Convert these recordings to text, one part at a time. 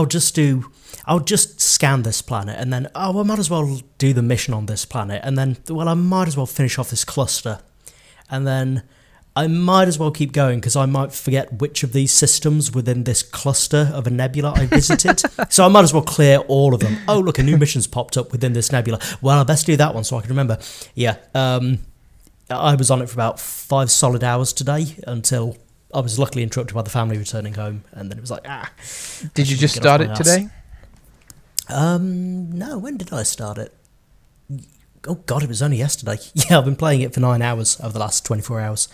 I'll just do. I'll just scan this planet, and then oh, I might as well do the mission on this planet, and then well, I might as well finish off this cluster, and then I might as well keep going because I might forget which of these systems within this cluster of a nebula I visited. so I might as well clear all of them. Oh, look, a new mission's popped up within this nebula. Well, I best do that one so I can remember. Yeah, um, I was on it for about five solid hours today until I was luckily interrupted by the family returning home, and then it was like, ah. Did you just start it today? Um, no, when did I start it? Oh god, it was only yesterday. Yeah, I've been playing it for nine hours over the last twenty-four hours.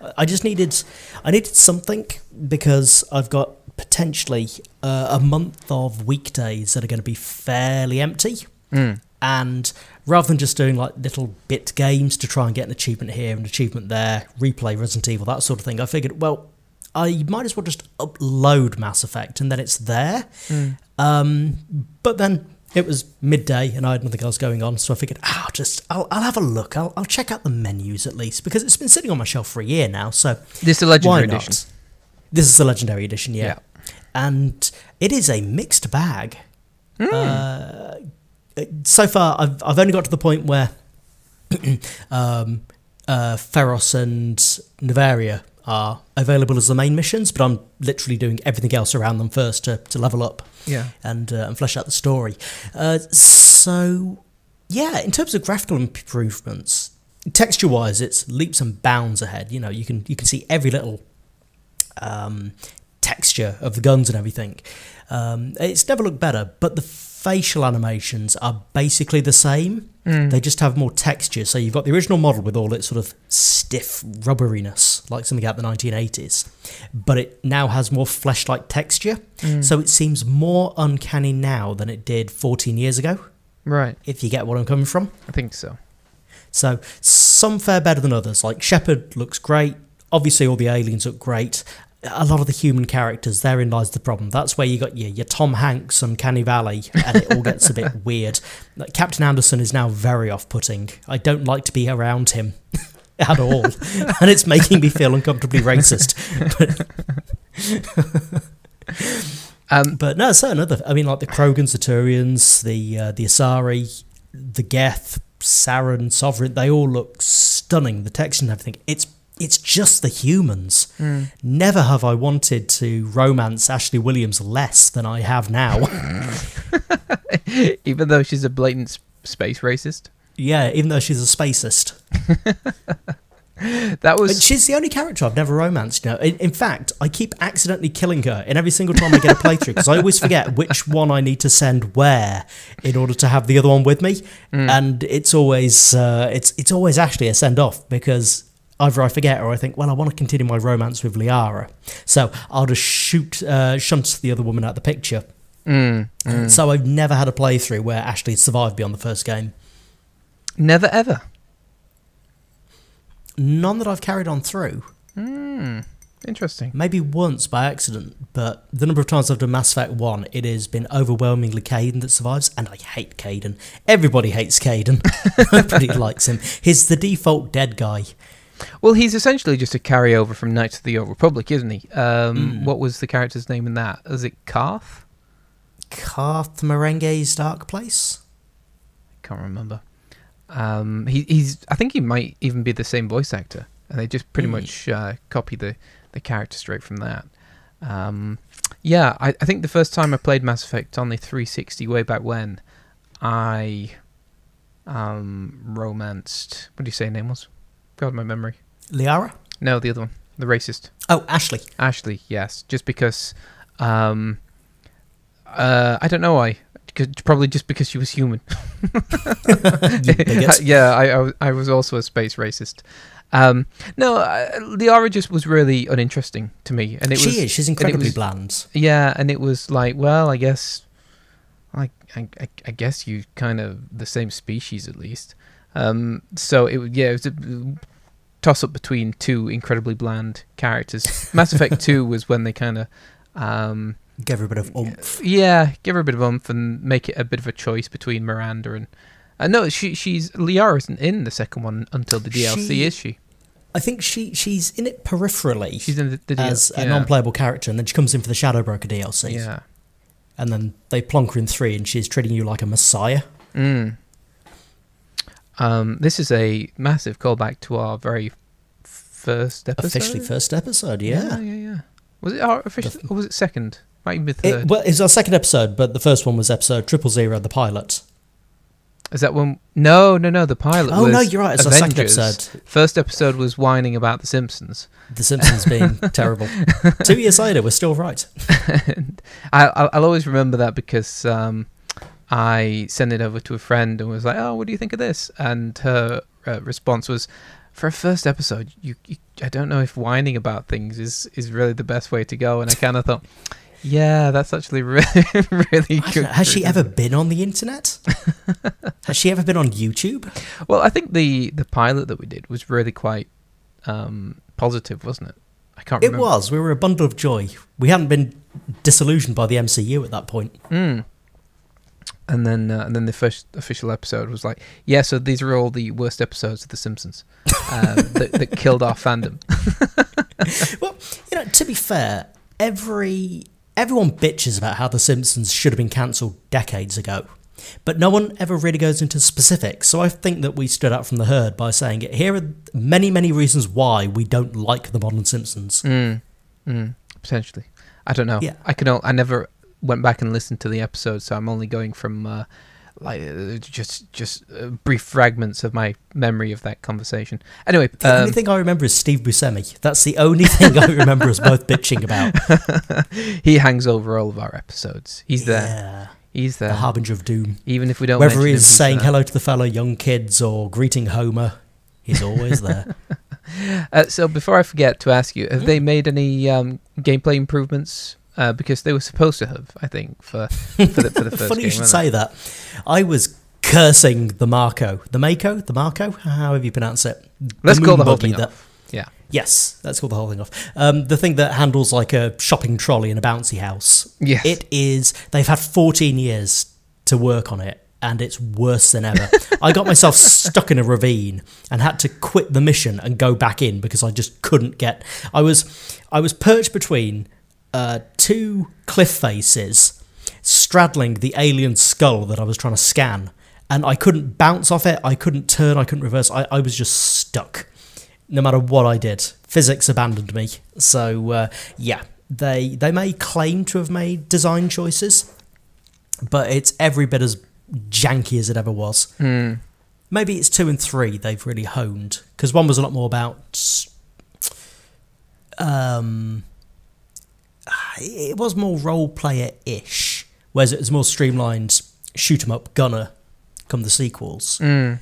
I- I just needed, I needed something because I've got potentially uh, a month of weekdays that are going to be fairly empty, Mm. and rather than just doing like little bit games to try and get an achievement here and achievement there, replay Resident Evil, that sort of thing, I figured, well, I might as well just upload Mass Effect and then it's there. Mm. Um, but then it was midday and I had nothing else going on, so I figured, ah, I'll just, I'll, I'll have a look. I'll, I'll check out the menus at least because it's been sitting on my shelf for a year now. So This is the legendary edition. This is the legendary edition, yeah. Yeah. And it is a mixed bag. Hmm. Uh, so far, I've, I've only got to the point where um, uh, Feros and Noveria are available as the main missions, but I'm literally doing everything else around them first to, to level up Yeah. and uh, and flesh out the story. Uh, so yeah, in terms of graphical improvements, texture wise, it's leaps and bounds ahead. You know, you can you can see every little um, texture of the guns and everything. Um, it's never looked better, but the facial animations are basically the same. Mm. They just have more texture. So you've got the original model with all its sort of stiff rubberiness, like something out of the 1980s, but it now has more flesh-like texture. Mm. So it seems more uncanny now than it did 14 years ago, Right. if you get what I'm coming from. I think so. So some fare better than others. Like Shepard looks great. Obviously, all the aliens look great. A lot of the human characters, therein lies the problem. That's where you got your, your Tom Hanks and Canny Valley, and it all gets a bit weird. Like, Captain Anderson is now very off putting. I don't like to be around him at all, and it's making me feel uncomfortably racist. Um, But no, certain other. I mean, like the Krogans, the Turians, the uh, the Asari, the Geth, Saren, Sovereign. They all look stunning. The texture and everything. It's it's just the humans. mm. Never have I wanted to romance Ashley Williams less than I have now. Even though she's a blatant space racist. yeah, even though she's a spacist. That But was she's the only character I've never romanced. You know, in, in fact, I keep accidentally killing her in every single time I get a playthrough because I always forget which one I need to send where in order to have the other one with me, Mm. and it's always uh, it's it's always Ashley a send off because either I forget or I think, well, I want to continue my romance with Liara, so I'll just shoot uh, shunt the other woman out the picture. Mm, mm. So I've never had a playthrough where Ashley survived beyond the first game. never ever. None that I've carried on through. Mm. Interesting. Maybe once by accident, but the number of times I've done Mass Effect 1, it has been overwhelmingly Kaidan that survives, and I hate Kaidan. Everybody hates Kaidan. Nobody likes him. He's the default dead guy. Well, he's essentially just a carryover from Knights of the Old Republic, isn't he? Um, Mm. What was the character's name in that? Is it Carth? Karth Marenghi's Darkplace? I can't remember. Um, he, he's. I think he might even be the same voice actor, and they just pretty Mm. much uh, copy the the character straight from that. Um, yeah, I, I think the first time I played Mass Effect on the 360 way back when, I um, romanced. What do you say her name was? God, my memory. Liara? No, the other one, the racist. Oh, Ashley. Ashley, yes, just because. Um, uh, I don't know why. Probably just because she was human. Yeah, I, I, was- I was also a space racist. Um, no, uh, Liara just was really uninteresting to me, and it she was is. She's incredibly was- bland. yeah, and it was like, well, I guess, I, I, I- guess you kind of the same species at least. Um, so it yeah, it was a toss up between two incredibly bland characters. Mass Effect Two was when they kind of. Um, Give her a bit of oomph. yeah, give her a bit of oomph and make it a bit of a choice between Miranda and. Uh, no, she she's Liara isn't in the second one until the DLC, She- is she? I think she she's in it peripherally She's in the, the DLC. as a yeah. non-playable character, and then she comes in for the Shadow Broker DLC. Yeah, and then they plonk her in three, and she's treating you like a messiah. Mm. Um, this is a massive callback to our very first episode. Officially, first episode, Yeah, yeah. yeah, yeah. Was it our official, or was it second? Might even be third. It, well, it's our second episode, but the first one was episode triple zero, the pilot. Is that one? No, no, no. The pilot. Oh no, you're right. It's our second episode. First episode was whining about The Simpsons. The Simpsons being terrible. Two years later, we're still right. I, I'll, I'll always remember that because um, I sent it over to a friend and was like, "Oh, what do you think of this?" And her uh, response was, "For a first episode, you, you, I don't know if whining about things is is really the best way to go." And I kind of thought, "Yeah, that's actually really, really good." has she ever been on the internet? has she ever been on YouTube? Well, I think the the pilot that we did was really quite um, positive, wasn't it? I can't Remember. It was. We were a bundle of joy. We hadn't been disillusioned by the MCU at that point. Mm. And then, uh, and then the first official episode was like, yeah. So these are all the worst episodes of The Simpsons um, that, that killed our fandom. Well, you know, to be fair, every everyone bitches about how The Simpsons should have been cancelled decades ago, but no one ever really goes into specifics. So I think that we stood out from the herd by saying here are many, many reasons why we don't like the modern Simpsons. Mm. Mm. Potentially, I don't know. Yeah. I can. I never went back and listened to the episode, so I'm only going from uh, like uh, just just uh, brief fragments of my memory of that conversation. Anyway, The only um, thing I remember is Steve Buscemi. That's the only thing I remember us both bitching about. he hangs over all of our episodes. He's there. Yeah, He's the harbinger of doom. Even if we don't. Whether him, he's he's saying there. hello to the fellow young kids or greeting Homer, he's always there. Uh, so before I forget to ask you, have Hmm? they made any um, gameplay improvements? Uh, because they were supposed to have, I think, for for the, for the first Funny game. you should say that. I was cursing the Marco, the Mako, the Marco, however you pronounce it. Let's call the whole thing off. Yeah. Yes, let's call the whole thing off. Um, the thing that handles like a shopping trolley in a bouncy house. Yes. It is. They've had 14 years to work on it, and it's worse than ever. I got myself stuck in a ravine and had to quit the mission and go back in because I just couldn't get. I was, I was perched between uh, two cliff faces, straddling the alien skull that I was trying to scan, and I couldn't bounce off it. I couldn't turn. I couldn't reverse. I, I was just stuck. No matter what I did, physics abandoned me. So uh, yeah, they they may claim to have made design choices, but it's every bit as janky as it ever was. Hmm. Maybe it's two and three they've really honed because one was a lot more about. Um, it was more role player ish, whereas it was more streamlined shoot 'em up gunner. Come the sequels, Mm.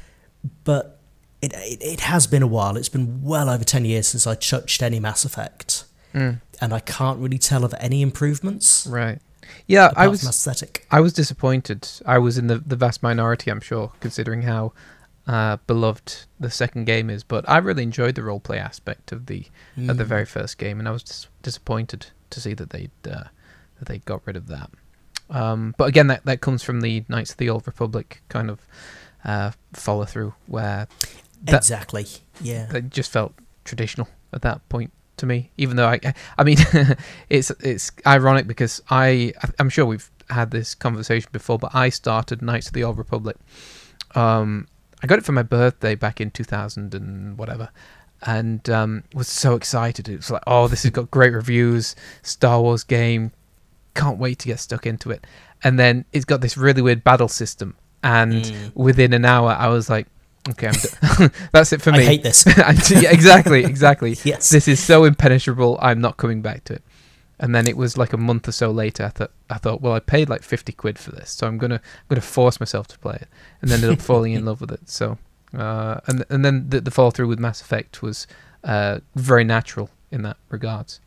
but it, it it has been a while. It's been well over ten years since I touched any Mass Effect, Mm. and I can't really tell of any improvements. Right. Yeah, I was. aesthetic. I was disappointed. I was in the, the vast minority, I'm sure, considering how uh, beloved the second game is. But I really enjoyed the roleplay aspect of the of the Mm. very first game, and I was dis- disappointed to see that they uh, that they got rid of that. Um, but again, that that comes from the Knights of the Old Republic kind of uh, follow through, where that- exactly. Yeah. that just felt traditional at that point to me. Even though I, I mean, it's it's ironic because I I'm sure we've had this conversation before, but I started Knights of the Old Republic. Um, I got it for my birthday back in 2000 and whatever, and um, was so excited. It was like, oh, this has got great reviews, Star Wars game. Can't wait to get stuck into it. And then it's got this really weird battle system, and Mm. within an hour, I was like, okay, that's it for me. I hate this. yeah, exactly, exactly. yes. This is so impenetrable. I'm not coming back to it. And then it was like a month or so later. I thought, I thought, well, I paid like fifty quid for this, so I'm gonna, I'm gonna force myself to play it. And then ended up falling in love with it. So, uh, and and then the, the fall through with Mass Effect was uh, very natural in that regards.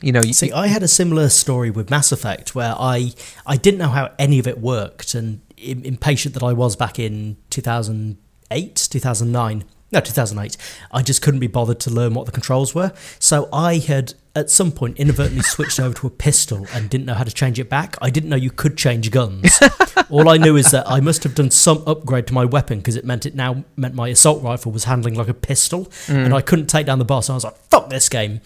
You know, you, See, I had a similar story with Mass Effect where I I didn't know how any of it worked, and impatient that I was back in 2008, 2009, no, 2008, I just couldn't be bothered to learn what the controls were. So I had at some point inadvertently switched over to a pistol and didn't know how to change it back. I didn't know you could change guns. All I knew is that I must have done some upgrade to my weapon because it meant it now meant my assault rifle was handling like a pistol, Mm. and I couldn't take down the boss. And I was like, "Fuck this game."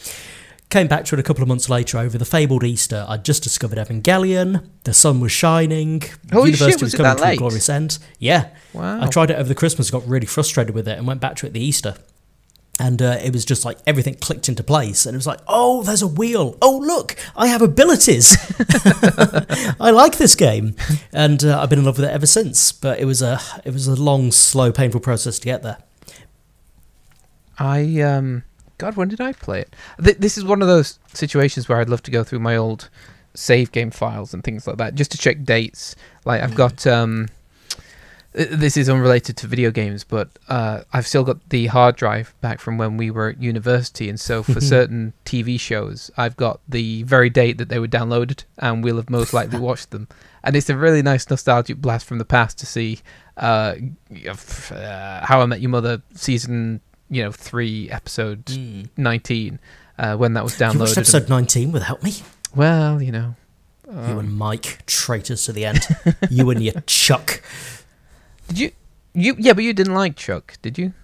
Came back to it a couple of months later over the fabled Easter. I'd just discovered Evangelion. The sun was shining. Holy University shit, was was it coming that to a glorious end. Yeah. Wow. I tried it over the Christmas, got really frustrated with it, and went back to it the Easter. And uh, it was just like everything clicked into place, and it was like, oh, there's a wheel. Oh, look, I have abilities. I like this game, and uh, I've been in love with it ever since. But it was a it was a long, slow, painful process to get there. I um God, when did I play it? Th- this is one of those situations where I'd love to go through my old save game files and things like that just to check dates. Like I've got um this is unrelated to video games, but uh, I've still got the hard drive back from when we were at university, and so for certain TV shows, I've got the very date that they were downloaded, and we'll have most likely watched them. And it's a really nice nostalgic blast from the past to see uh, uh, How I Met Your Mother season, you know, three episode nineteen uh, when that was You watched downloaded. episode 19 without me. well, you know, you um, and Mike, traitors to the end. you and your Chuck. did you? You yeah, but you didn't like Chuck, did you?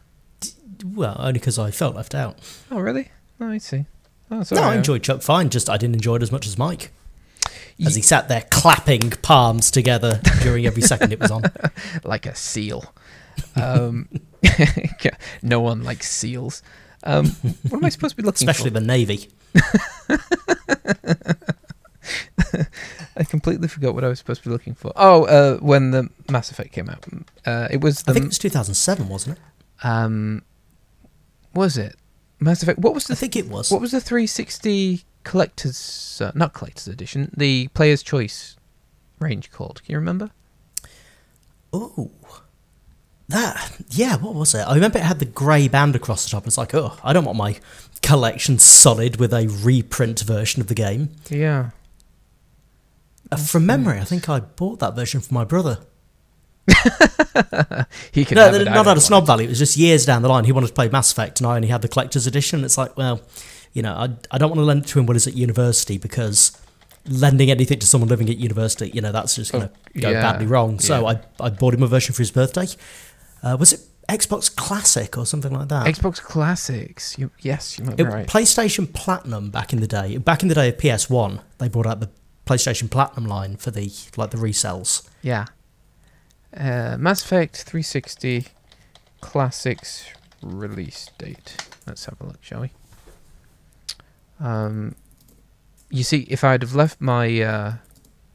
Well, only because I felt left out. Oh, really? Oh, I see. Oh, No. I enjoyed Chuck fine, just I didn't enjoy it as much as Mike. As he sat there clapping palms together during every second it was on. like a seal. Um, no one likes seals. Um, what am I supposed to be looking Especially for? the Navy. I completely forgot what I was supposed to be looking for. Oh, uh, when the Mass Effect came out, uh, it was the I think it was 2007, wasn't it? um, was it Mass Effect? What was I the think it was. what was the 360 collector's uh, not collector's edition, the player's choice range called? Can you remember? Oh. That, yeah, what was it? I remember it had the grey band across the top. It's like, oh, I don't want my collection solid with a reprint version of the game. Yeah. Uh, from memory, I think I bought that version for my brother. He can No, have no, it. Not out of snob value. It was just years down the line. He wanted to play Mass Effect, and I only had the collector's edition. It's like, well, you know, I, I don't want to lend it to him when he's at university because lending anything to someone living at university, you know, that's just going to Oh, go yeah, badly wrong. So yeah. I, I bought him a version for his birthday. Uh, was it Xbox Classic or something like that? Xbox Classics. You, yes, you might It- be right. PlayStation Platinum back in the day. Back in the day of PS1, they brought out the PlayStation Platinum line for the like the resells. Yeah. Uh, Mass Effect 360 Classics release date. Let's have a look, shall we? Um, you see, if I'd have left my uh,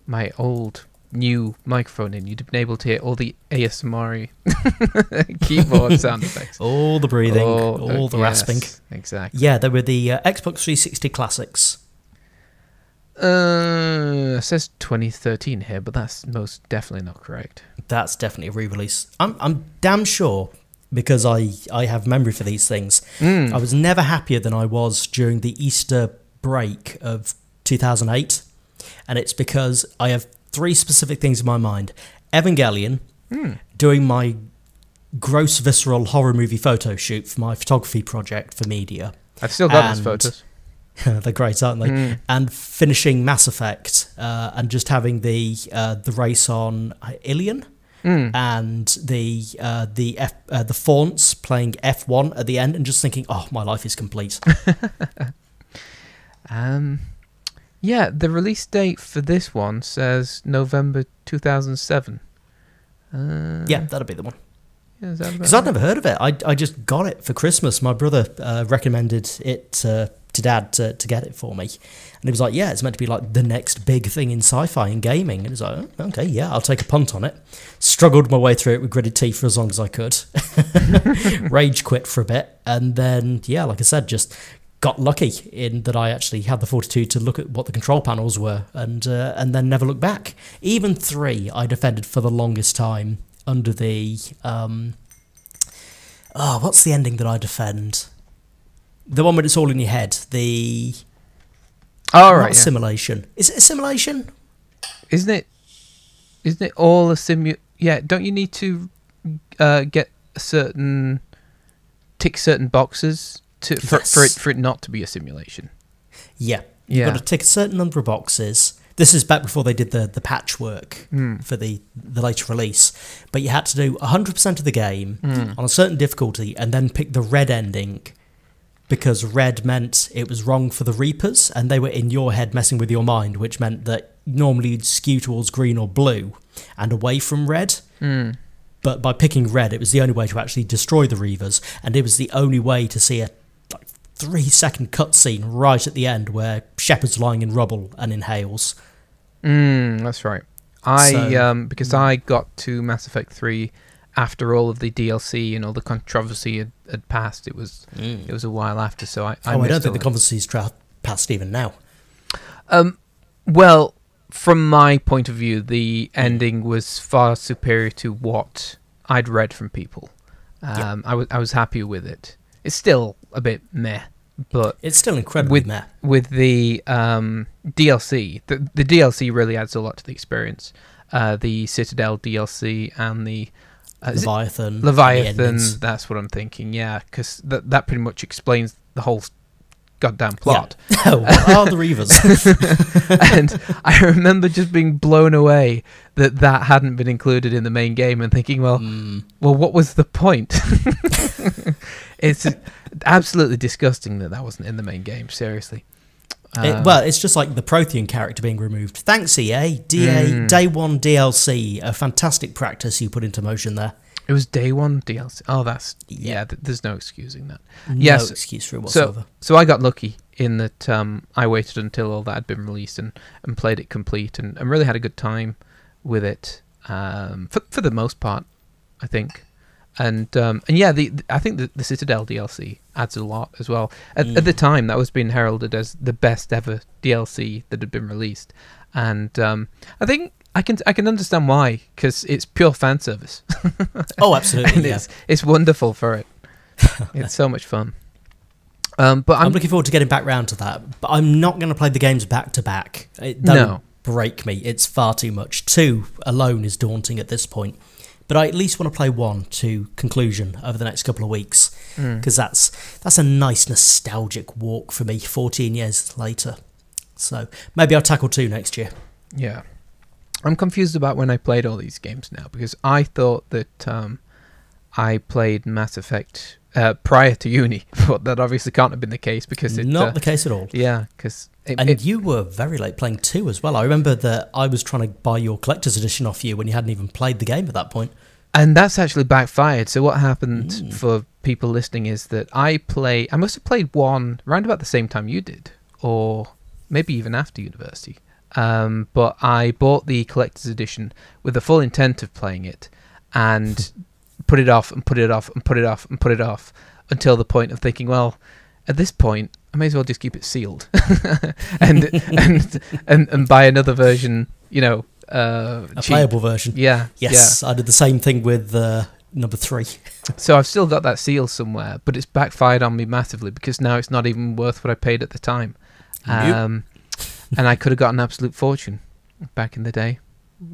my old new microphone in, you'd have been able to hear all the ASMR keyboard sound effects. All the breathing, Oh, all the yes, rasping. Exactly. Yeah, there were the uh, Xbox 360 Classics. Uh, it says 2013 here, but that's most definitely not correct. That's definitely a re-release. I'm I'm damn sure because I I have memory for these things. Mm. I was never happier than I was during the Easter break of 2008, and it's because I have three specific things in my mind: Evangelion, Mm. doing my gross visceral horror movie photo shoot for my photography project for media. I've still got those photos. They're great, aren't they? Mm. And finishing Mass Effect, uh, and just having the uh, the race on Ilion. Mm. and the uh, the F, uh, the Faunts playing F one at the end, and just thinking, oh, my life is complete. Um, yeah, the release date for this one says November 2007. Uh, yeah, that'll be the one. yeah, Because I'd never heard of it. I, I just got it for Christmas. My brother uh, recommended it uh, to dad to, to get it for me, and he was like, yeah, it's meant to be like the next big thing in sci-fi and gaming. And he was like, oh, okay, yeah, I'll take a punt on it. Struggled my way through it with gritted teeth for as long as I could. Rage quit for a bit, and then yeah, like I said, just got lucky in that I actually had the fortitude to look at what the control panels were, and uh, and then never look back. Even three, I defended for the longest time under the um, oh, what's the ending that I defend? The one where it's all in your head. The Oh, not right. Yeah. simulation. Is it a simulation? Isn't it? Isn't it all a simu? Yeah. Don't you need to uh, get a certain tick certain boxes to for, for it for it not to be a simulation? Yeah. You've Yeah. got to tick a certain number of boxes. This is back before they did the, the patchwork Hmm. for the, the later release. But you had to do 100% of the game Hmm. on a certain difficulty and then pick the red ending because red meant it was wrong for the Reapers, and they were in your head messing with your mind, which meant that normally you'd skew towards green or blue and away from red. Mm. But by picking red, it was the only way to actually destroy the Reapers, and it was the only way to see a three second cutscene right at the end where Shepard's lying in rubble and inhales. Mm, that's right. I So- um because I got to Mass Effect three after all of the DLC and all the controversy had, had passed. It was it was a while after, so I. I oh, I don't think the conversation's tra- passed even now. Um, well, from my point of view, the ending was far superior to what I'd read from people. Yeah. Um, I was I was happy with it. It's still a bit meh, but It's still incredibly With- meh. with the um, DLC, the the DLC really adds a lot to the experience. Uh, the Citadel DLC and the uh, it Leviathan. the Leviathan. That's what I'm thinking. Yeah, because that that pretty much explains the whole goddamn plot. oh, what are the Reapers? and I remember just being blown away that that hadn't been included in the main game, and thinking, well, Mm. well, what was the point? It's absolutely disgusting that that wasn't in the main game. Seriously. It- Um, well, it's just like the Prothean character being removed. Thanks, EA. DA, Mm. Day One DLC, a fantastic practice you put into motion there. it was day one DLC. Oh, that's Yeah. yeah. th- there's no excusing that. No Yes. excuse for it So- So I got lucky in that um, I waited until all that had been released and, and played it complete and, and really had a good time with it um, for for the most part, I think. And um, and yeah, the, the- I think the, the Citadel DLC adds a lot as well. At, at the Mm. time, that was being heralded as the best ever DLC that had been released, and um, I think I can I can understand why because it's pure fan service. Oh, and absolutely. yeah. it's it's wonderful for it. it's so much fun. Um, but I'm, I'm, looking forward to getting back round to that, but I'm not going to play the games back to back. It No. break me. It's far too much. Two alone is daunting at this point. But I at least want to play one to conclusion over the next couple of weeks Mm. because that's that's a nice nostalgic walk for me. 14 years later, so maybe I'll tackle two next year. yeah, I'm confused about when I played all these games now because I thought that um, I played Mass Effect uh, prior to uni, but that obviously can't have been the case because it. not uh, the case at all. yeah, because it, And it- you were very late playing two as well. I remember that I was trying to buy your collector's edition off you when you hadn't even played the game at that point. and that's actually backfired. So what happened Mm. for people listening is that I play. I must have played one around about the same time you did, or maybe even after university. Um, but I bought the collector's edition with the full intent of playing it, and put it off and put it off and put it off and put it off until the point of thinking, well, at this point, I may as well just keep it sealed and and and and buy another version. You know, uh, A cheap. playable version. Yeah. Yeah. Yes, I did the same thing with uh, number three. So I've still got that seal somewhere, but it's backfired on me massively because now it's not even worth what I paid at the time. Nope. Um, and I could have got an absolute fortune back in the day.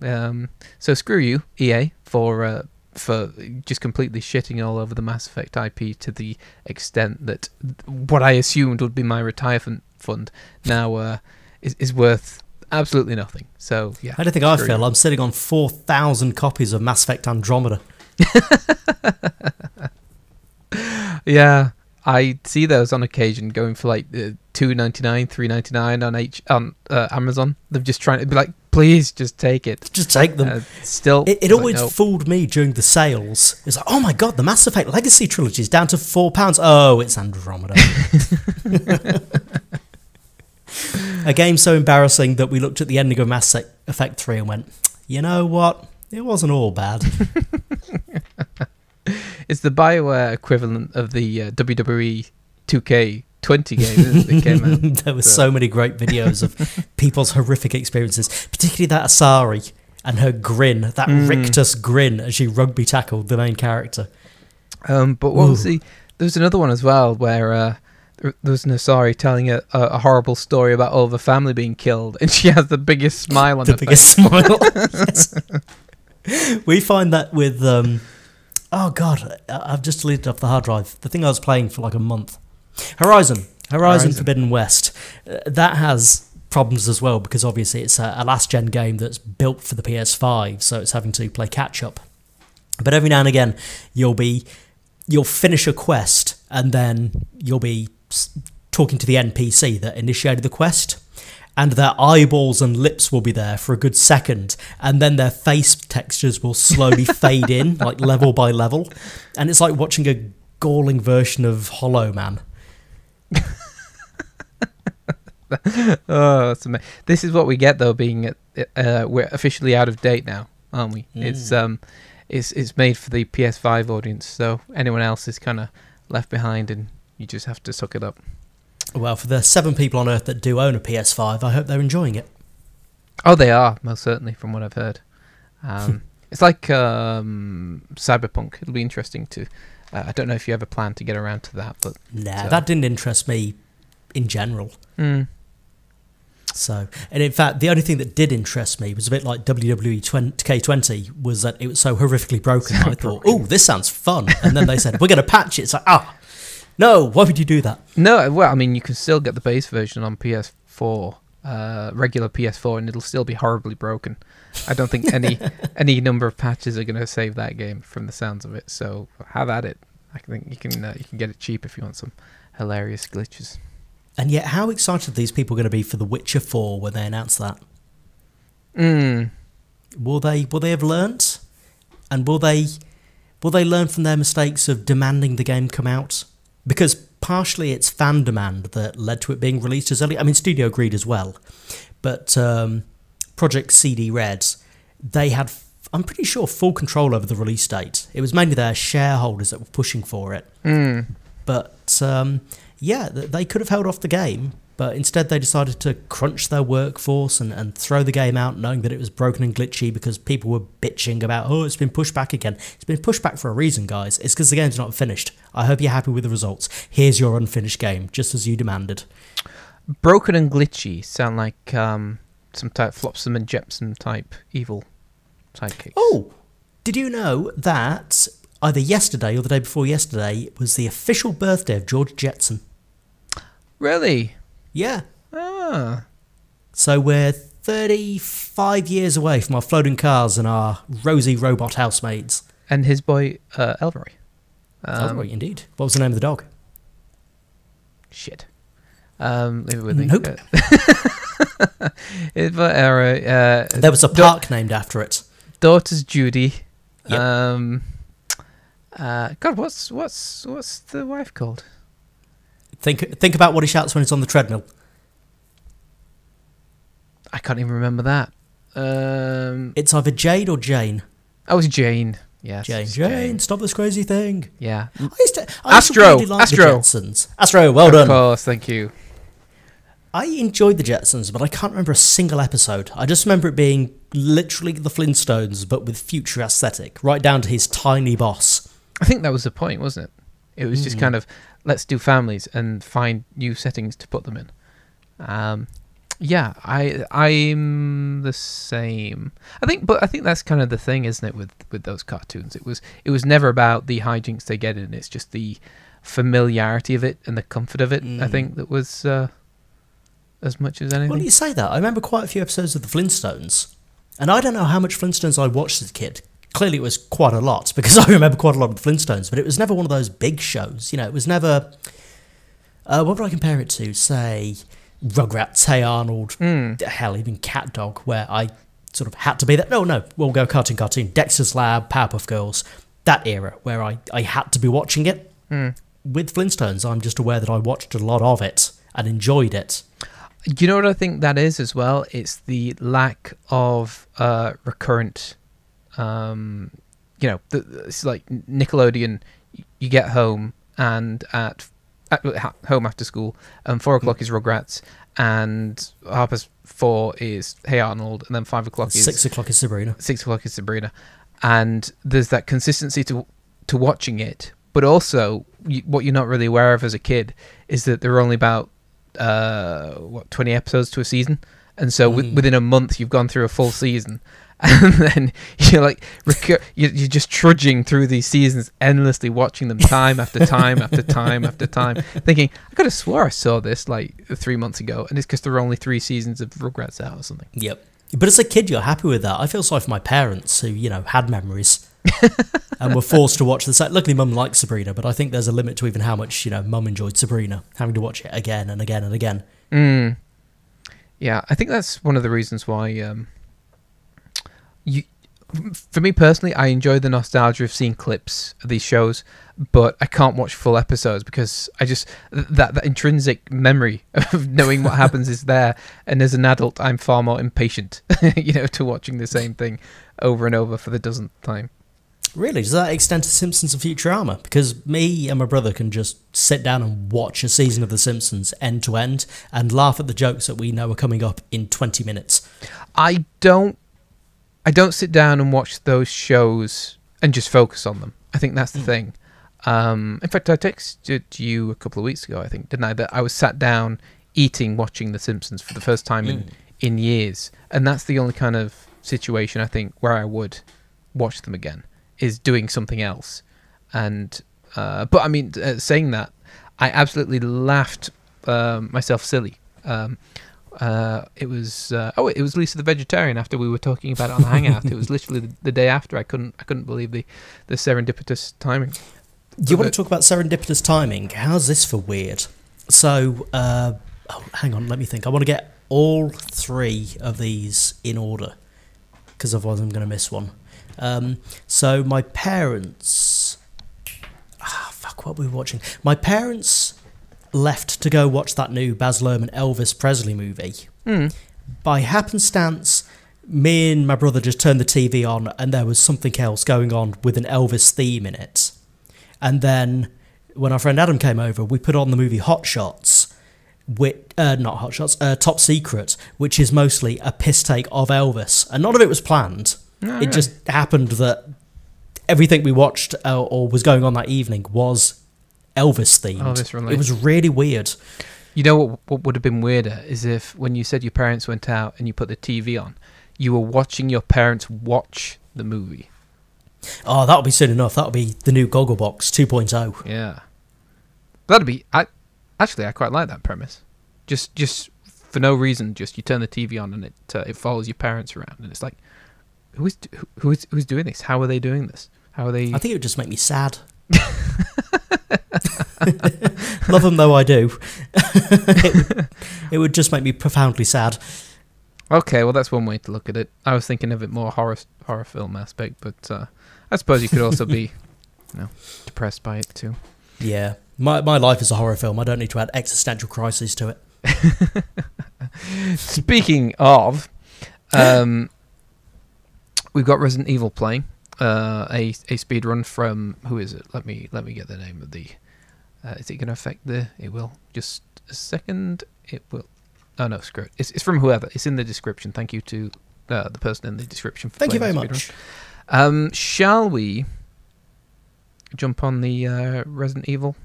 Um, so screw you, EA, for uh, for just completely shitting all over the Mass Effect IP to the extent that what I assumed would be my retirement fund now uh, is, is worth absolutely nothing. So yeah, I don't think I feel. I'm sitting on 4,000 copies of Mass Effect Andromeda. Yeah, I see those on occasion going for like uh, two ninety nine, three ninety nine on H on uh, Amazon. They're just trying to be like, please just take it. Just take them. Uh, still, It, it like, always no. fooled me during the sales. It's like, oh my god, the Mass Effect Legacy trilogy is down to four pounds. Oh, it's Andromeda. a game so embarrassing that we looked at the ending of Mass Effect 3 and went, you know what? It wasn't all bad. it's the Bioware equivalent of the uh, WWE 2K 20 game isn't it, that came out. there were So- so many great videos of people's horrific experiences, particularly that Asari and her grin, that Mm. rictus grin as she rugby tackled the main character. Um, but what was the? There was another one as well where uh, there was Nasari telling a, a, a horrible story about all the family being killed, and she has the biggest smile on the biggest face. smile. Yes. We find that with um, oh god, I've just deleted off the hard drive. The thing I was playing for like a month, Horizon, Horizon, Horizon. Forbidden West. Uh, that has problems as well because obviously it's a, a last gen game that's built for the PS5, so it's having to play catch up. But every now and again, you'll be you'll finish a quest and then you'll be talking to the NPC that initiated the quest. And their eyeballs and lips will be there for a good second, and then their face textures will slowly fade in, like level by level. And it's like watching a galling version of Hollow Man. Oh. This is what we get though, being at, uh, we're officially out of date now, aren't we? It's um, it's it's made for the PS5 audience, so anyone else is kind of left behind, and you just have to suck it up. Well, for the seven people on Earth that do own a PS5, I hope they're enjoying it. Oh, they are most certainly, from what I've heard. Um, it's like um, Cyberpunk. It'll be interesting to. Uh, I don't know if you ever plan to get around to that, but Nah, So- that didn't interest me in general. mm, So, and in fact, the only thing that did interest me was a bit like WWE 20, K20 was that it was so horrifically broken. So I thought, oh, this sounds fun. And then they said, we're going to patch it. It's like, ah, no, why would you do that? no, well, I mean, you can still get the base version on PS4, uh, regular PS4, and it'll still be horribly broken. I don't think any any number of patches are going to save that game from the sounds of it. So have at it. I think you can uh, you can get it cheap if you want some hilarious glitches. And yet, how excited are these people going to be for The Witcher 4 when they announce that? Mm. Will they will they have learnt? And will they will they learn from their mistakes of demanding the game come out? Because partially it's fan demand that led to it being released as early. I mean, Studio agreed as well, but um, Project CD Reds, they had I'm pretty sure full control over the release date. It was mainly their shareholders that were pushing for it. Mm. But um, yeah, they could have held off the game, but instead they decided to crunch their workforce and, and throw the game out, knowing that it was broken and glitchy because people were bitching about, oh, it's been pushed back again. It's been pushed back for a reason, guys. It's because the game's not finished. I hope you're happy with the results. Here's your unfinished game, just as you demanded. Broken and glitchy sound like um, some type Flotsam and Jetsam type evil sidekicks. Oh, did you know that either yesterday or the day before yesterday was the official birthday of George Jetson? really? Yeah. Ah. So we're 35 years away from our floating cars and our rosy robot housemaids. And his boy uh, Elroy. oh, Um, indeed. What was the name of the dog? Shit. Um, leave it with me. Nope. Uh, it, but, uh, uh, There was a park named after it. daughter's Judy. Yep. Um, uh, God, what's what's what's the wife called? Think think about what he shouts when he's on the treadmill. I can't even remember that. Um, It's either Jade or Jane. oh, it was Jane. Yes, Jane. it's Jane, stop this crazy thing. Yeah. I used to, I used to Astro, really like Astro. the Jetsons. Astro, well of done. Of course, thank you. I enjoyed the Jetsons, but I can't remember a single episode. I just remember it being literally the Flintstones, but with future aesthetic, right down to his tiny boss. I think that was the point, wasn't it? It was just Mm. kind of let's do families and find new settings to put them in. Um, yeah, I I'm the same. I think, but I think that's kind of the thing, isn't it? With with those cartoons, it was it was never about the hijinks they get in. It's just the familiarity of it and the comfort of it. I Mm. think that was uh, as much as anything. Well, you say that. I remember quite a few episodes of the Flintstones, and I don't know how much Flintstones I watched as a kid. Clearly, it was quite a lot because I remember quite a lot of the Flintstones, but it was never one of those big shows. You know, it was never. Uh, what would I compare it to? Say, Rugrats, Hey Arnold, Mm. hell, even Cat Dog, where I sort of had to be that. No, no, we'll go cartoon, cartoon. Dexter's Lab, Powerpuff Girls, that era where I, I had to be watching it. Mm. With Flintstones, I'm just aware that I watched a lot of it and enjoyed it. You know what I think that is as well? It's the lack of uh, recurrent. Um, you know, the, it's like Nickelodeon. You get home and at, at home after school, and four o'clock is Rugrats, and half past four is Hey Arnold, and then five o'clock is Six o'clock is Sabrina. six o'clock is Sabrina, and there's that consistency to to watching it, but also you, what you're not really aware of as a kid is that there are only about uh, what 20 episodes to a season, and so Mm. within a month you've gone through a full season, and then you're like recur- you're, you're just trudging through these seasons endlessly, watching them time after time after time after time, thinking I could have swore I saw this like three months ago, and it's because there were only three seasons of Rugrats out or something. Yep. But as a kid, you're happy with that. I feel sorry for my parents who, you know, had memories. and were forced to watch the same. Luckily, Mum likes Sabrina, but I think there's a limit to even how much you know Mum enjoyed Sabrina, having to watch it again and again and again. Mm. Yeah, I think that's one of the reasons why um, you, for me personally, I enjoy the nostalgia of seeing clips of these shows, but I can't watch full episodes because I just that that intrinsic memory of knowing what happens is there, and as an adult, I'm far more impatient, you know, to watching the same thing over and over for the dozenth time. Really? Does that extend to Simpsons and Futurama? Because me and my brother can just sit down and watch a season of The Simpsons end to end and laugh at the jokes that we know are coming up in 20 minutes. I don't I don't sit down and watch those shows and just focus on them. I think that's the mm. thing. Um, in fact, I texted you a couple of weeks ago, I think, didn't I? That I was sat down eating, watching The Simpsons for the first time mm. in, in years. And that's the only kind of situation I think where I would watch them again is doing something else. And uh, but I mean, uh, saying that, I absolutely laughed um, myself silly. Um, uh, it was uh, oh, it was Lisa the vegetarian. After we were talking about it on the Hangout, it was literally the, the, day after. I couldn't I couldn't believe the the serendipitous timing. Do you want to talk about serendipitous timing? How's this for weird? So, uh, oh, hang on, let me think. I want to get all three of these in order because otherwise I'm going to miss one. Um, so my parents, ah, fuck, what were we watching? My parents left to go watch that new Baz Luhrmann Elvis Presley movie. Mm. By happenstance, me and my brother just turned the TV on, and there was something else going on with an Elvis theme in it. And then when our friend Adam came over, we put on the movie Hot Shots. Which, uh, not Hot Shots, uh, Top Secret, which is mostly a piss take of Elvis, and none of it was planned. No, it just happened that everything we watched uh, or was going on that evening was Elvis themed. Elvis It was really weird. You know what? What would have been weirder is if when you said your parents went out and you put the TV on, you were watching your parents watch the movie. Oh, that'll be soon enough. That'll be the new Gogglebox 2.0. Yeah, that'd be. I actually I quite like that premise. Just just for no reason, just you turn the TV on and it uh, it follows your parents around, and it's like who is who is who's doing this? How are they doing this? How are they? I think it would just make me sad. Love them though I do. it, would, it would just make me profoundly sad. Okay, well that's one way to look at it. I was thinking of it more horror horror film aspect, but uh, I suppose you could also be, you know, depressed by it too. Yeah, my my life is a horror film. I don't need to add existential crises to it. Speaking of, um, we've got Resident Evil playing. Uh, a a speed run from who is it? Let me let me get the name of the. Uh, is it going to affect the? It will. Just a second. It will. Oh no, screw it. It's, it's from whoever. It's in the description. Thank you to uh, the person in the description. For Thank you very much. Um, shall we jump on the uh, Resident Evil?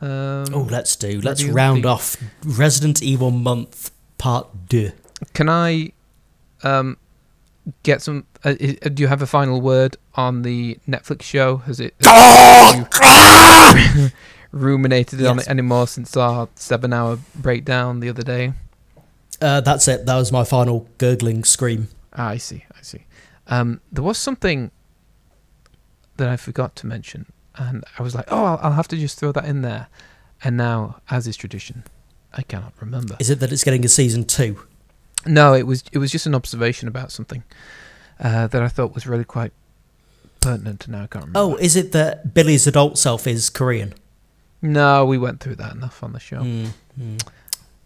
Um, oh, let's do. Let's round off Resident Evil month part two. Can I um, get some. Uh, uh, do you have a final word on the Netflix show? Has it? Has ruminated yes. on it anymore since our seven-hour breakdown the other day? Uh, that's it. That was my final gurgling scream. Ah, I see. I see. Um, there was something that I forgot to mention, and I was like, "Oh, I'll, I'll have to just throw that in there." And now, as is tradition, I cannot remember. Is it that it's getting a season two? No, it was it was just an observation about something uh, that I thought was really quite pertinent. Now I can't remember. Oh, is it that Billy's adult self is Korean? No, we went through that enough on the show. Mm, mm.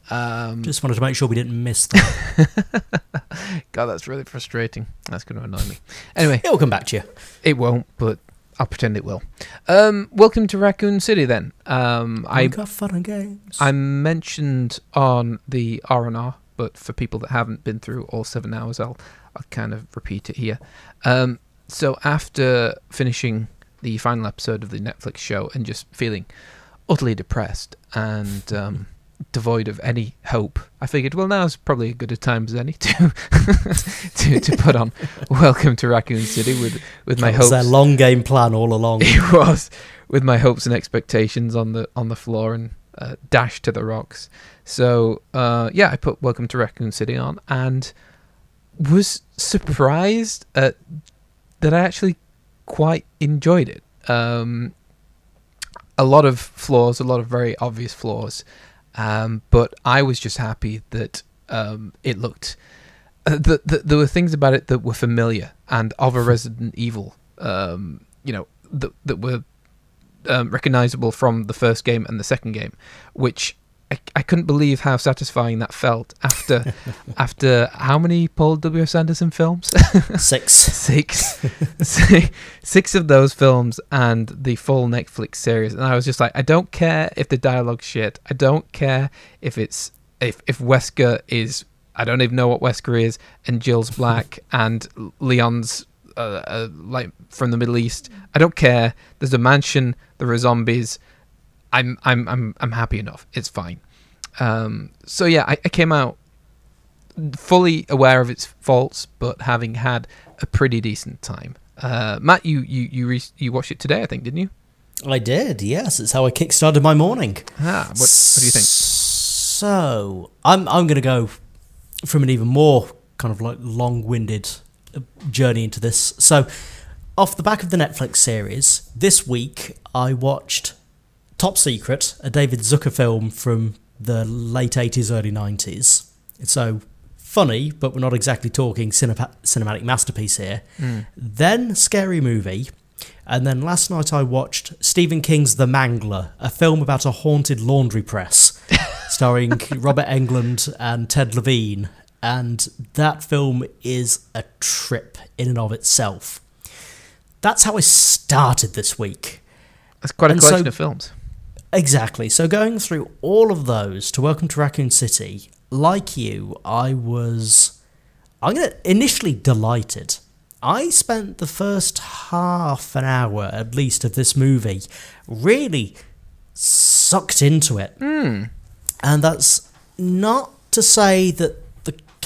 Um, just wanted to make sure we didn't miss that. God, that's really frustrating. That's going to annoy me. Anyway, it'll come back to you. It won't, but I'll pretend it will. Um, welcome to Raccoon City. Then um, I got fun and games. I mentioned on the R and R but for people that haven't been through all seven hours, I'll I'll kind of repeat it here. Um, so after finishing the final episode of the Netflix show and just feeling utterly depressed and um, devoid of any hope, I figured, well, now's probably as good a time as any to to, to put on Welcome to Raccoon City with with my hopes. Their long game plan all along. It was with my hopes and expectations on the on the floor and uh, dash to the rocks. So uh, yeah, I put Welcome to Raccoon City on and was surprised at that I actually quite enjoyed it. Um, a lot of flaws, a lot of very obvious flaws, um, but I was just happy that um, it looked. Uh, the, the, there were things about it that were familiar and of a Resident Evil, um, you know, that that were um, recognizable from the first game and the second game, which I, I couldn't believe how satisfying that felt after after how many Paul W S Anderson films? Six. six, six, six of those films and the full Netflix series, and I was just like, I don't care if the dialogue shit. I don't care if it's if if Wesker is. I don't even know what Wesker is, and Jill's black, and Leon's uh, uh, like from the Middle East. I don't care. There's a mansion. There are zombies. I'm I'm I'm I'm happy enough. It's fine. Um, so yeah, I, I came out fully aware of its faults, but having had a pretty decent time. Uh, Matt, you you you re- you watched it today, I think, didn't you? I did, yes. It's how I kickstarted my morning. Ah, what, what do you think? So, I'm I'm going to go from an even more kind of like long-winded journey into this. So, off the back of the Netflix series, this week I watched Top Secret, a David Zucker film from the late 80s, early 90s. So funny, but we're not exactly talking cinema- cinematic masterpiece here. Hmm. Then Scary Movie. And then last night I watched Stephen King's The Mangler, a film about a haunted laundry press, starring Robert Englund and Ted Levine. And that film is a trip in and of itself. That's how I started this week. That's quite a And so- collection of films. Exactly. So going through all of those to Welcome to Raccoon City, like you, I was I'm gonna initially delighted. I spent the first half an hour at least of this movie really sucked into it. Hmm. And that's not to say that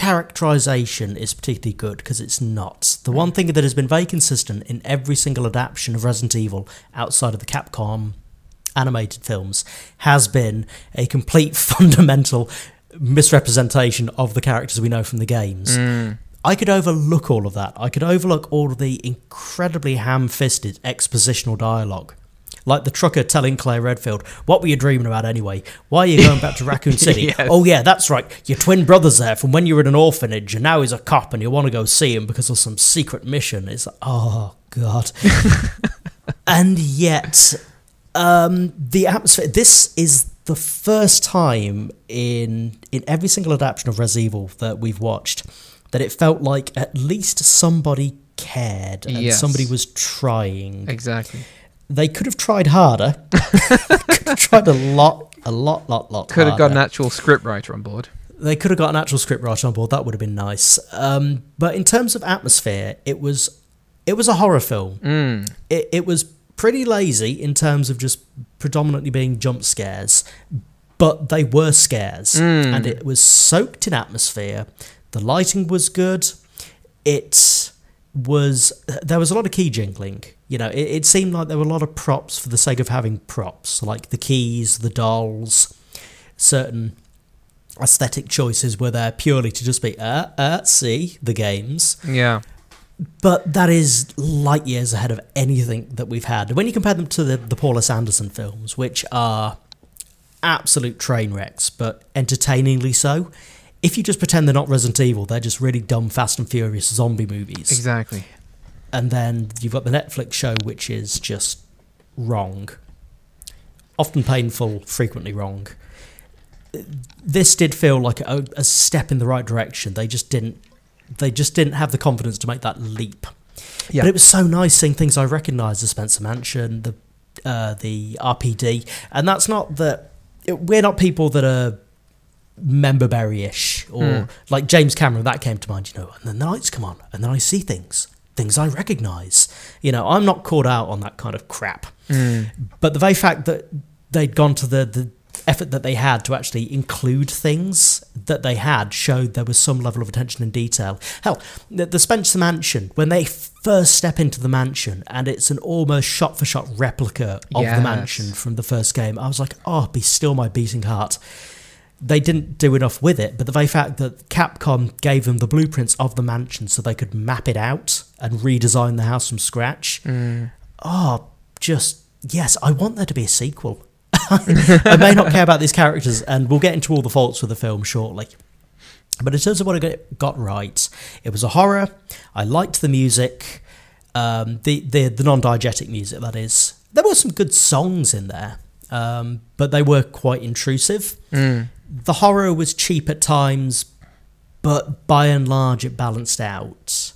characterization is particularly good because it's not. The one thing that has been very consistent in every single adaptation of Resident Evil outside of the Capcom animated films has been a complete fundamental misrepresentation of the characters we know from the games. Mm. I could overlook all of that. I could overlook all of the incredibly ham fisted expositional dialogue. Like the trucker telling Claire Redfield, What were you dreaming about anyway? Why are you going back to Raccoon City? Yes. Oh, yeah, that's right. Your twin brother's there from when you were in an orphanage, and now he's a cop, and you want to go see him because of some secret mission. It's like, oh, God. and yet, um, the atmosphere. This is the first time in in every single adaptation of Res Evil that we've watched that it felt like at least somebody cared and Yes. somebody was trying. Exactly. They could have tried harder. could have tried a lot, a lot, lot, lot. Could have got an actual scriptwriter on board. They could have got an actual script writer on board. That would have been nice. Um, but in terms of atmosphere, it was it was a horror film. Mm. It, it was pretty lazy in terms of just predominantly being jump scares, but they were scares, Mm. and it was soaked in atmosphere. The lighting was good. It was there was a lot of key jingling. You know, it, it seemed like there were a lot of props for the sake of having props, like the keys, the dolls, certain aesthetic choices were there purely to just be uh uh see the games Yeah. but that is light years ahead of anything that we've had. When you compare them to the, the Paul S. Anderson films, which are absolute train wrecks, but entertainingly so, if you just pretend they're not Resident Evil, they're just really dumb, fast and furious zombie movies. Exactly. And then you've got the Netflix show, which is just wrong. Often painful, frequently wrong. This did feel like a, a step in the right direction. They just didn't. They just didn't have the confidence to make that leap. Yeah. But it was so nice seeing things I recognised: the Spencer Mansion, the uh, the RPD, and that's not that we're not people that are member berry-ish or Hmm. like James Cameron. That came to mind, you know. And then the lights come on, and then I see things, things I recognise. You know, I'm not caught out on that kind of crap. Mm. But the very fact that they'd gone to the, the effort that they had to actually include things that they had showed there was some level of attention and detail. Hell, the, the Spencer Mansion, when they first step into the mansion and it's an almost shot for shot replica of Yes. the mansion from the first game, I was like, oh, be still my beating heart. They didn't do enough with it, but the very fact that Capcom gave them the blueprints of the mansion so they could map it out and redesign the house from scratch. Mm. Oh, just yes, I want there to be a sequel. I may not care about these characters, and we'll get into all the faults with the film shortly. But in terms of what I got- right, it was a horror. I liked the music, um, the the the non-diegetic music. That is, there were some good songs in there, um, but they were quite intrusive. Mm. The horror was cheap at times, but by and large, it balanced out.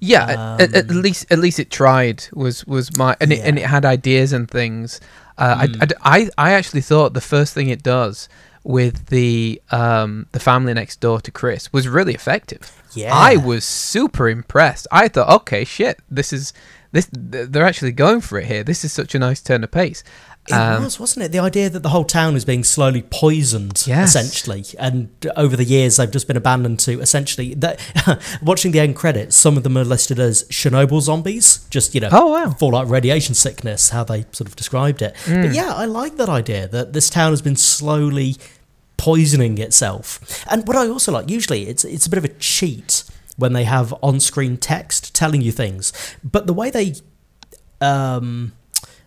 Yeah, at, at Um, least at least it tried. Was was my and it and it had ideas and things. Uh, I- Mm. I, I I actually thought the first thing it does with the um the family next door to Chris was really effective. Yeah, I was super impressed. I thought, okay, shit, this is this. They're actually going for it here. This is such a nice turn of pace. It Um, was, wasn't it? The idea that the whole town is being slowly poisoned, Yes. essentially, and over the years they've just been abandoned to essentially. That, watching the end credits, some of them are listed as Chernobyl zombies, just you know, Oh, wow. fallout radiation sickness, how they sort of described it. But Mm. yeah, I like that idea that this town has been slowly poisoning itself. And what I also like, usually it's it's a bit of a cheat when they have on-screen text telling you things, but the way they um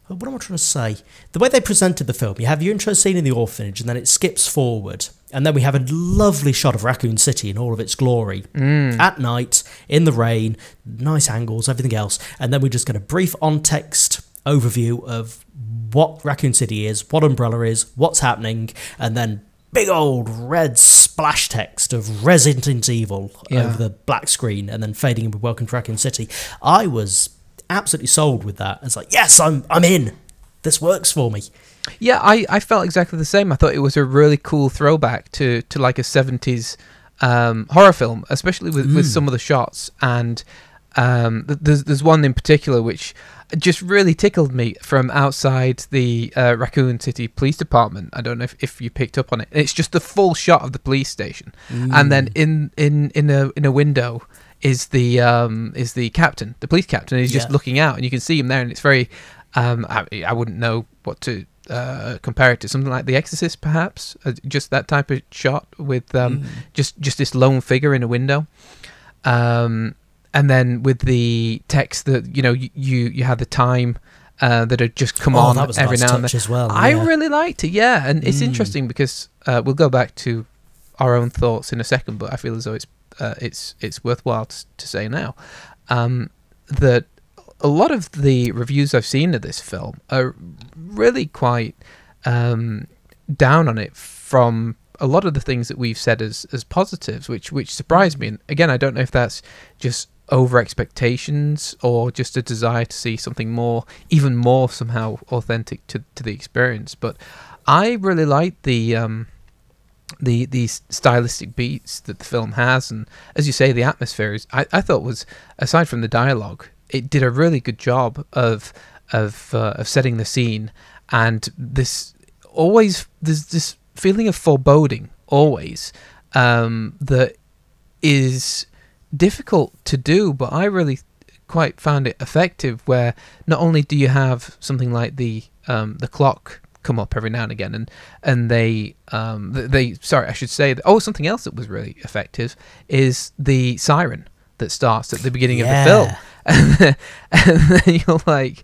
what am I trying to say? The way they presented the film, you have your intro scene in the orphanage, and then it skips forward, and then we have a lovely shot of Raccoon City in all of its glory mm. at night in the rain, nice angles, everything else, and then we just get a brief on text overview of what Raccoon City is, what Umbrella is, what's happening, and then big old red splash text of Resident Evil Yeah. over the black screen, and then fading in with Welcome to Raccoon City. I was absolutely sold with that. It's like, yes, I'm I'm in. This works for me. Yeah, I, I felt exactly the same. I thought it was a really cool throwback to, to like a 70s um, horror film, especially with, with Mm. some of the shots. And um, th- there's, there's one in particular which just really tickled me from outside the uh, Raccoon City Police Department. I don't know if, if you picked up on it. It's just the full shot of the police station. And then in, in, in, a, in a window is the um, is the captain, the police captain. He's just looking out, and you can see him there, and it's very. Um, I, I wouldn't know what to uh, compare it to something like The Exorcist, perhaps. Uh, just that type of shot with um, Mm. just just this lone figure in a window, um, and then with the text that you know you you, you had the time uh, that had just come oh, on that was a every nice now and then. as well. I really liked it, yeah, and it's Mm. interesting because uh, we'll go back to our own thoughts in a second, but I feel as though it's uh, it's it's worthwhile to, say now um, that a lot of the reviews I've seen of this film are really quite um, down on it from a lot of the things that we've said as as positives, which which surprised me. And again, I don't know if that's just over expectations or just a desire to see something more, even more somehow authentic to to the experience. But I really liked the. Um, the these stylistic beats that the film has and as you say the atmosphere is I, I thought was aside from the dialogue it did a really good job of of uh, of setting the scene. And this always there's this feeling of foreboding always um, that is difficult to do but I really quite found it effective where not only do you have something like the um, the clock come up every now and again and and they um they sorry I should say that, oh something else that was really effective is the siren that starts at the beginning of the film and then, and then you're like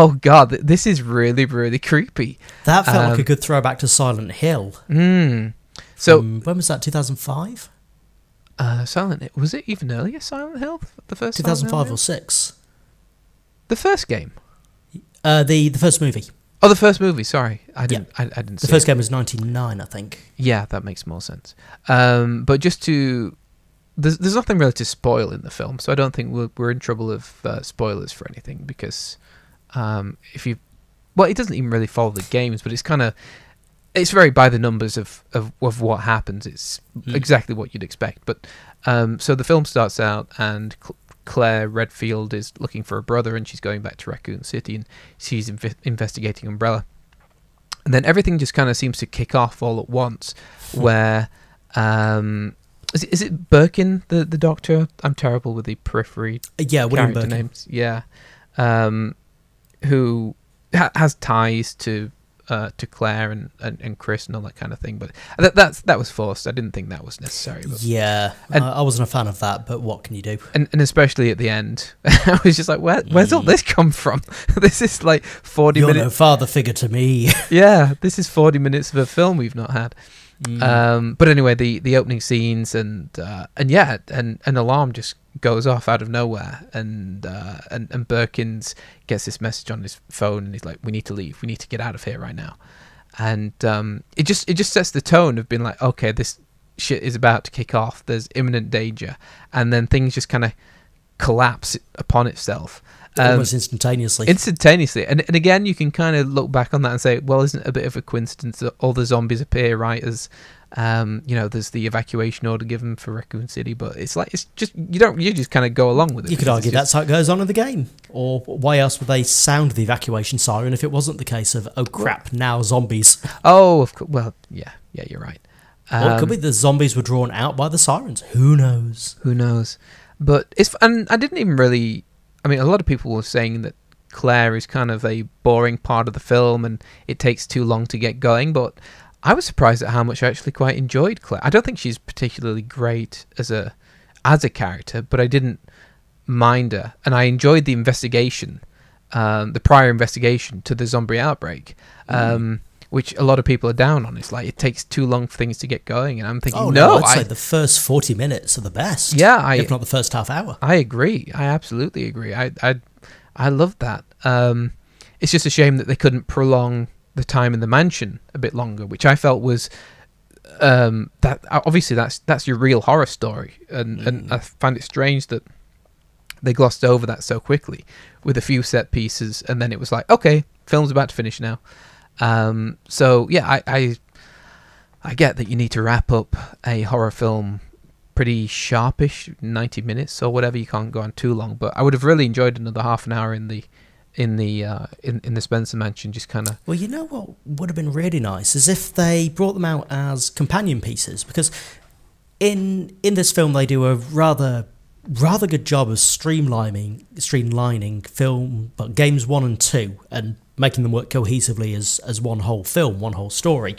oh god this is really really creepy That felt like Um, a good throwback to Silent Hill. mm. so From- when was that? 2005? uh silent Hill- was it even earlier silent hill the first 2005 or six? the first game Uh, the the first movie. Oh the first movie sorry i didn't I, I didn't The first it. game was 99, I think. Yeah, that makes more sense. Um, but just to there's there's nothing really to spoil in the film, so I don't think we're we're in trouble of uh, spoilers for anything because um, if you well, it doesn't even really follow the games, but it's kind of it's very by the numbers of, of, of what happens. It's Mm. exactly what you'd expect. But um, so the film starts out, and Cl- Claire Redfield is looking for a brother, and she's going back to Raccoon City, and she's inve- investigating Umbrella. And then everything just kind of seems to kick off all at once, where um, is it, is it Birkin the the doctor? I'm terrible with the periphery Uh, yeah, William Birkin. names. Yeah, um, who ha- has ties to uh, to Claire and, and, and Chris and all that kind of thing. But that that's that was forced. I didn't think that was necessary. But, Yeah, And- I wasn't a fan of that, but what can you do? and and especially at the end, I was just like, where where's all Mm. this come from? this is like forty You're minutes. no father figure to me. Yeah, this is forty minutes of a film we've not had. Mm. Um, but anyway, the the opening scenes and uh, and yeah, and an alarm just goes off out of nowhere, and uh, and and Birkins gets this message on his phone, and he's like, "We need to leave. We need to get out of here right now." And um, it just it just sets the tone of being like, okay, this shit is about to kick off. There's imminent danger, and then things just kind of collapse upon itself. Um, Almost instantaneously. instantaneously. And and again, you can kind of look back on that and say, well, isn't it a bit of a coincidence that all the zombies appear right as, um, you know, there's the evacuation order given for Raccoon City, but it's like it's just you don't you just kind of go along with it. you could argue that's how it goes on in the game. Or why else would they sound the evacuation siren if it wasn't the case of, oh crap, now zombies? oh, of course. Well, yeah, yeah, you're right. or it could Um, be the zombies were drawn out by the sirens. Who knows? Who knows? But it's and I didn't even really. I mean, a lot of people were saying that Claire is kind of a boring part of the film and it takes too long to get going. But I was surprised at how much I actually quite enjoyed Claire. I don't think she's particularly great as a as a character, but I didn't mind her, and I enjoyed the investigation, um, the prior investigation to the zombie outbreak. Um, Which a lot of people are down on. It's like it takes too long for things to get going, and I'm thinking, Oh no, no, I'd I, say the first 40 minutes are the best. yeah, I, if not the first half hour. I agree. I absolutely agree. I I I love that. Um, it's just a shame that they couldn't prolong the time in the mansion a bit longer, which I felt was um, that obviously that's that's your real horror story, and and I find it strange that they glossed over that so quickly with a few set pieces, and then it was like, okay, film's about to finish now. Um, so yeah, I, I I get that you need to wrap up a horror film pretty sharpish, ninety minutes or whatever. You can't go on too long, but I would have really enjoyed another half an hour in the in the uh, in in the Spencer Mansion, just kind of Well, you know what would have been really nice is if they brought them out as companion pieces because in in this film they do a rather rather good job of streamlining streamlining film but games 1 and 2 and making them work cohesively as as one whole film, one whole story.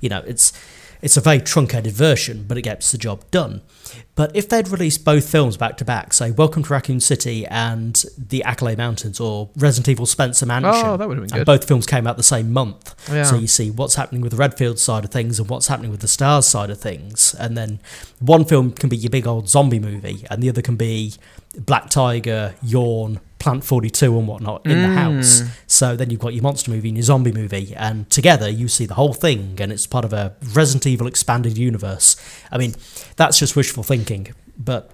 You know, it's it's a very truncated version, but it gets the job done. But if they'd released both films back to back, say Welcome to Raccoon City and The Arklay Mountains or Resident Evil Spencer Mansion, Oh, that would have been and both films came out the same month. Yeah. So you see what's happening with the Redfield side of things and what's happening with the Stars side of things. And then one film can be your big old zombie movie, and the other can be Black Tiger, Yawn, Plant 42, and whatnot in the Mm. house. So then you've got your monster movie and your zombie movie, and together you see the whole thing, and it's part of a Resident Evil expanded universe. I mean, that's just wishful thinking, but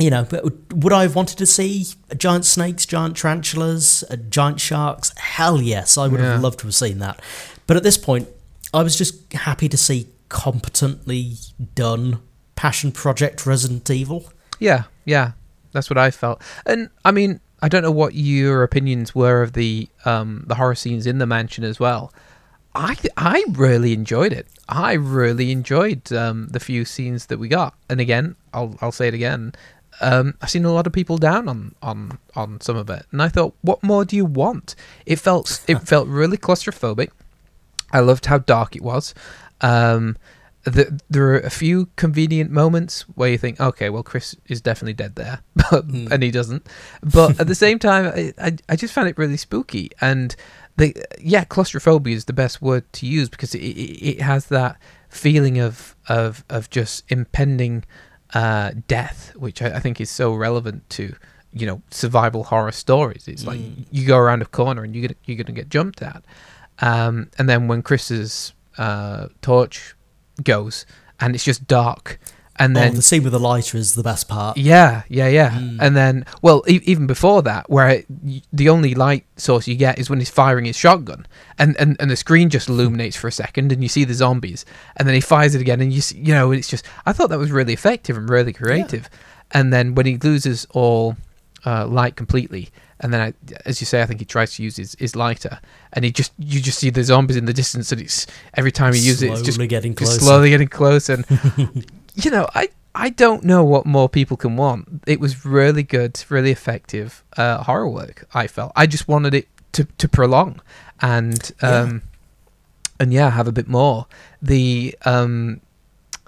you know, would I have wanted to see giant snakes, giant tarantulas, uh, giant sharks? Hell yes, I would Yeah. have loved to have seen that. But at this point, I was just happy to see competently done passion project Resident Evil. Yeah, yeah, that's what I felt. And I mean, I don't know what your opinions were of the um, the horror scenes in the mansion as well. I I really enjoyed it. I really enjoyed um, the few scenes that we got. And again, I'll I'll say it again. Um, I've seen a lot of people down on, on, on some of it, and I thought, what more do you want? It felt it felt really claustrophobic. I loved how dark it was. Um, the, there are a few convenient moments where you think, okay, well, Chris is definitely dead there, but, Hmm. and he doesn't. But at the same time, I, I, I just found it really spooky. And the yeah, claustrophobia is the best word to use because it, it, it has that feeling of of of just impending uh, death, which I, I think is so relevant to you know survival horror stories. It's like Mm. you go around a corner and you're gonna, you're gonna get jumped at. Um, and then when Chris's uh, torch goes and it's just dark, and oh, then the scene with the lighter is the best part. yeah, yeah, yeah. Mm. And then, well, e- even before that, where it, the only light source you get is when he's firing his shotgun, and, and, and the screen just illuminates for a second, and you see the zombies, and then he fires it again, and you see, you know, it's just I thought that was really effective and really creative. And then when he loses all uh, light completely, and then I, as you say, I think he tries to use his, his lighter, and he just you just see the zombies in the distance, and it's every time he uses it, it's just Slowly getting closer. slowly getting close and you know i i don't know what more people can want. It was really good really effective uh horror work i felt. I just wanted it to to prolong. And um and yeah, have a bit more. The um,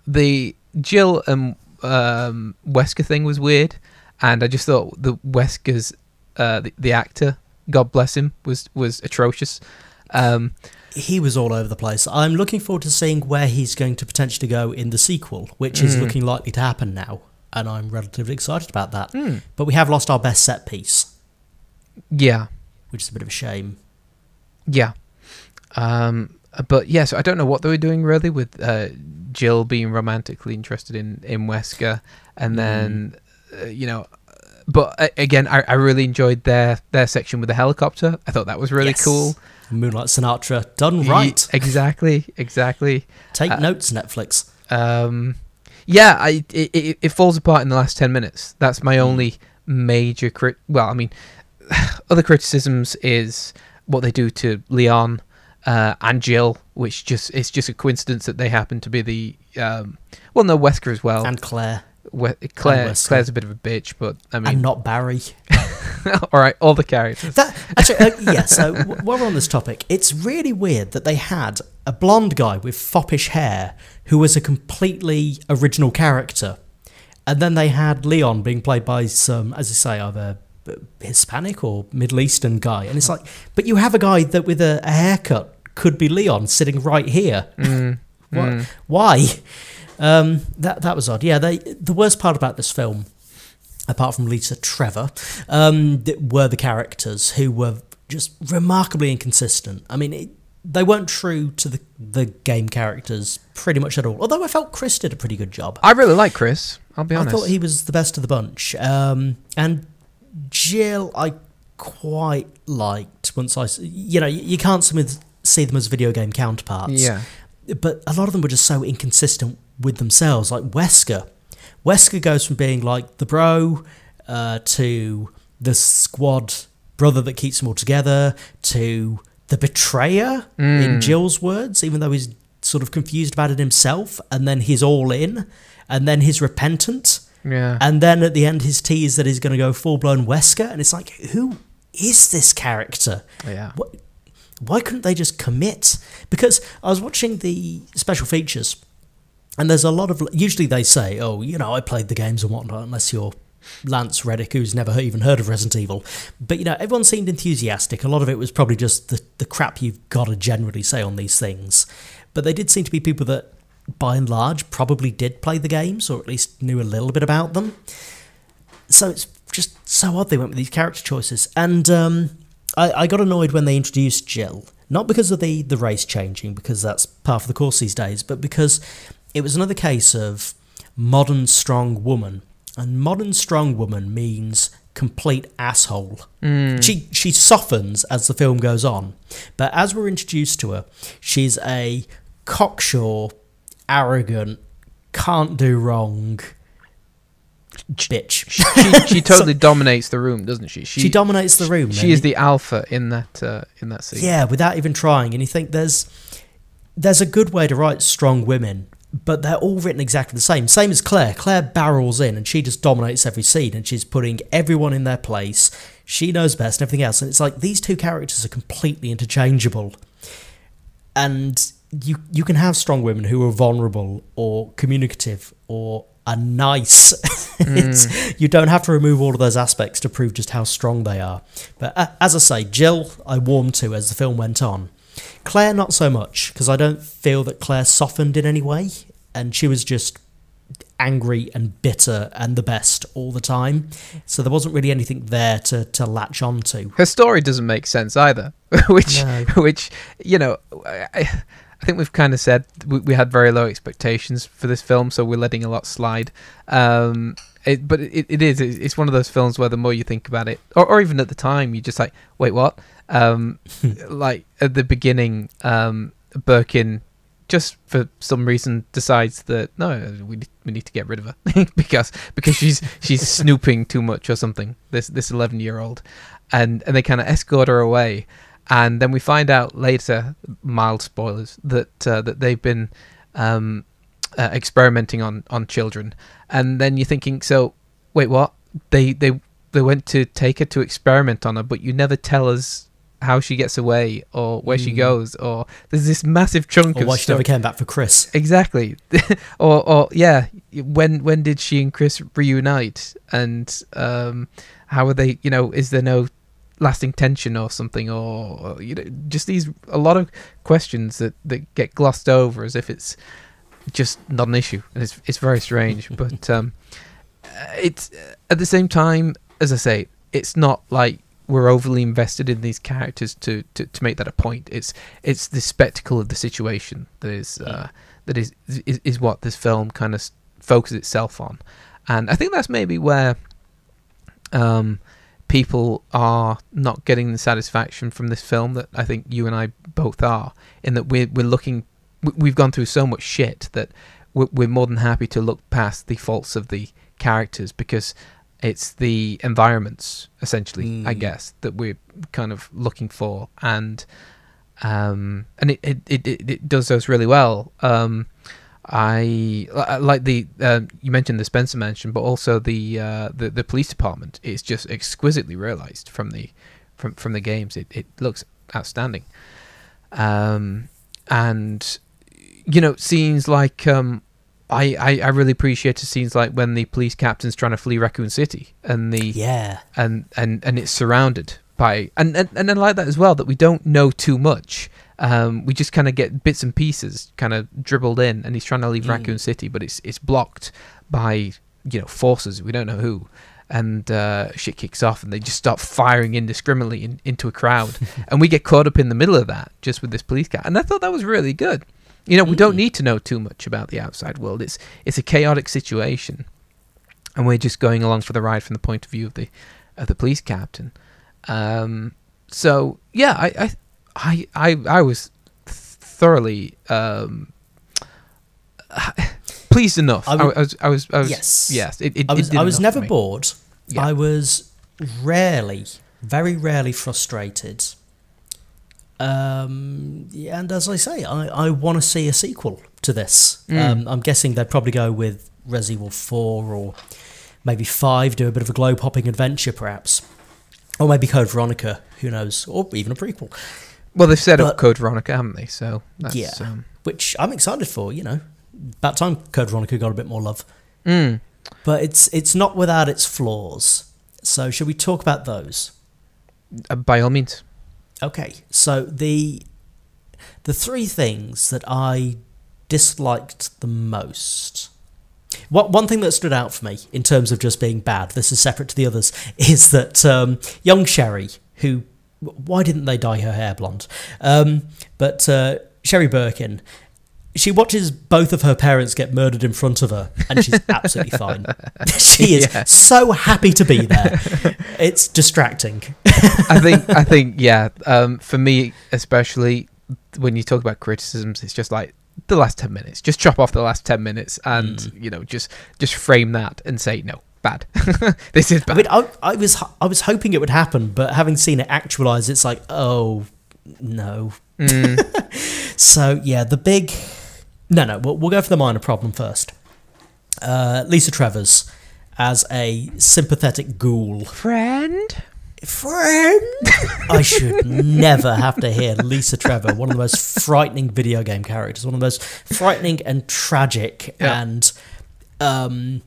the Jill and um, Wesker thing was weird, and I just thought the Wesker's uh, the, the actor, God bless him, was was atrocious. Um, he was all over the place. I'm looking forward to seeing where he's going to potentially go in the sequel, which is Mm. looking likely to happen now, and I'm relatively excited about that. mm, But we have lost our best set piece, yeah, which is a bit of a shame. yeah. Um, but yeah, so I don't know what they were doing really with uh, Jill being romantically interested in in Wesker, and then uh, you know. But uh, again, I, I really enjoyed their their section with the helicopter. I thought that was really Yes. cool. Moonlight Sonata, done right. Ye- exactly, exactly. Take uh, notes, Netflix. Um, yeah, I it, it, it falls apart in the last ten minutes. That's my Mm. only major crit. Well, I mean, other criticisms is what they do to Leon uh, and Jill, which just it's just a coincidence that they happen to be the um, well, no Wesker as well. and Claire, We- Claire Claire's a bit of a bitch, but I mean, and not Barry. all right, all the characters. That actually, uh, yeah. So w- while we're on this topic, it's really weird that they had a blonde guy with foppish hair who was a completely original character, and then they had Leon being played by some, as I say, either uh, Hispanic or Middle Eastern guy, and it's like, but you have a guy that with a, a haircut could be Leon sitting right here. Mm, What? mm. Why? Um, that that was odd. Yeah, they the worst part about this film, apart from Lisa Trevor, um, were the characters who were just remarkably inconsistent. I mean, it, they weren't true to the the game characters pretty much at all. Although I felt Chris did a pretty good job. I really like Chris. I'll be honest. I thought he was the best of the bunch. Um, and Jill, I quite liked once I, you know, you you can't see them as- see them as video game counterparts yeah. but a lot of them were just so inconsistent with themselves. Like Wesker, Wesker goes from being like the bro uh, to the squad brother that keeps them all together to the betrayer in Mm. Jill's words, even though he's sort of confused about it himself, and then he's all in, and then he's repentant, Yeah. and then at the end his tease that he's going to go full blown Wesker, and it's like, who is this character? yeah. What, why couldn't they just commit? Because I was watching the special features, and there's a lot of. Usually they say, "Oh, you know, I played the games and whatnot," unless you're Lance Reddick, who's never even heard of Resident Evil. But you know, everyone seemed enthusiastic. A lot of it was probably just the the crap you've got to generally say on these things. But they did seem to be people that, by and large, probably did play the games or at least knew a little bit about them. So it's just so odd they went with these character choices. And um, I, I got annoyed when they introduced Jill, not because of the, the race changing, because that's part of the course these days, but because it was another case of modern strong woman. And modern strong woman means complete asshole. Mm. She she softens as the film goes on, but as we're introduced to her, she's a cocksure, arrogant, can't do wrong bitch. she, she totally dominates the room, doesn't she? She, dominates the room. She is the alpha in that uh, in that scene. yeah, without even trying. And you think there's there's a good way to write strong women, but they're all written exactly the same. Same as Claire. Claire barrels in and she just dominates every scene and she's putting everyone in their place. She knows best and everything else. And it's like these two characters are completely interchangeable. And you you can have strong women who are vulnerable or communicative or are nice. it's, you don't have to remove all of those aspects to prove just how strong they are. But uh, as I say, Jill, I warmed to as the film went on. Claire, not so much, because I don't feel that Claire softened in any way, and she was just angry and bitter and the best all the time. So there wasn't really anything there to, to latch on to. Her story doesn't make sense either, which No. which you know. I, I think we've kind of said we, we had very low expectations for this film, so we're letting a lot slide. Um, it, but it, it is it's one of those films where the more you think about it, or, or even at the time, you're just like, wait, what? Um, like at the beginning, um, Birkin just for some reason decides that no, we need- we need to get rid of her because because she's she's snooping too much or something. This this eleven year old, and and they kind of escort her away, and then we find out later, mild spoilers, that uh, that they've been um, uh, experimenting on on children, and then you're thinking, so wait, what? They they they went to take her to experiment on her, but you never tell us how she gets away or where she goes or there's this massive chunk Or of why she never came back for Chris. Exactly. or or yeah, when when did she and Chris reunite? And um how are they, you know, is there no lasting tension or something? Or you know just these a lot of questions that that get glossed over as if it's just not an issue. And it's it's very strange but um it's at the same time as I say it's not like we're overly invested in these characters to, to, to make that a point. It's it's the spectacle of the situation that is uh, that is, is is what this film kind of focuses itself on, and I think that's maybe where um, people are not getting the satisfaction from this film that I think you and I both are. In that we're we're looking, we- we've gone through so much shit that we're, we're more than happy to look past the faults of the characters because it's the environments essentially i Mm. guess that we're kind of looking for. And um and it it, it, it does those really well. Um i like the um you mentioned the spencer mansion but also the uh the, the police department is just exquisitely realized from the from from the games. It, it looks outstanding. Um and you know scenes like um I, I, I really appreciated scenes like when the police captain's trying to flee Raccoon City and the Yeah. and and and it's surrounded by and and, and I like that as well that we don't know too much. Um, we just kind of get bits and pieces kind of dribbled in, and he's trying to leave Mm. Raccoon City, but it's it's blocked by you know forces we don't know who, and uh, shit kicks off, and they just start firing indiscriminately in, into a crowd, and we get caught up in the middle of that just with this police cat, and I thought that was really good. You know, we don't Mm. need to know too much about the outside world. It's it's a chaotic situation, and we're just going along for the ride from the point of view of the of the police captain. Um, so yeah, I I I I, was thoroughly um, pleased enough. I, would- I was I was I was Yes. yes. It, it, I was did I was never bored. Yeah. I was rarely, very rarely frustrated. Um, yeah, and as I say, I, I want to see a sequel to this. Mm. Um, I'm guessing they'd probably go with Resident Evil 4 or maybe 5, do a bit of a globe hopping adventure perhaps. Or maybe Code Veronica, who knows, or even a prequel, Well, they've set up Code Veronica, haven't they? So that's, Yeah. Um, which I'm excited for, you know. About time Code Veronica got a bit more love. mm. But it's it's not without its flaws. So should we talk about those? Uh, by all means. Okay, so the the three things that I disliked the most. What one thing that stood out for me in terms of just being bad, this is separate to the others, is that um, young Sherry, who why didn't they dye her hair blonde? Um, but uh, Sherry Birkin, she watches both of her parents get murdered in front of her, and she's absolutely fine. she is Yeah. so happy to be there. It's distracting. I think I think yeah. Um, for me especially, when you talk about criticisms, it's just like the last ten minutes. Just chop off the last ten minutes, and Mm. you know, just just frame that and say no, bad. this is I mean, I, I was I was hoping it would happen, but having seen it actualize, it's like, oh no. Mm, So yeah, the big no, no. We'll, we'll go for the minor problem first. Uh, Lisa Trevor as a sympathetic ghoul friend. friend. I should never have to hear Lisa Trevor, one of the most frightening video game characters, one of the most frightening and tragic Yeah. and um,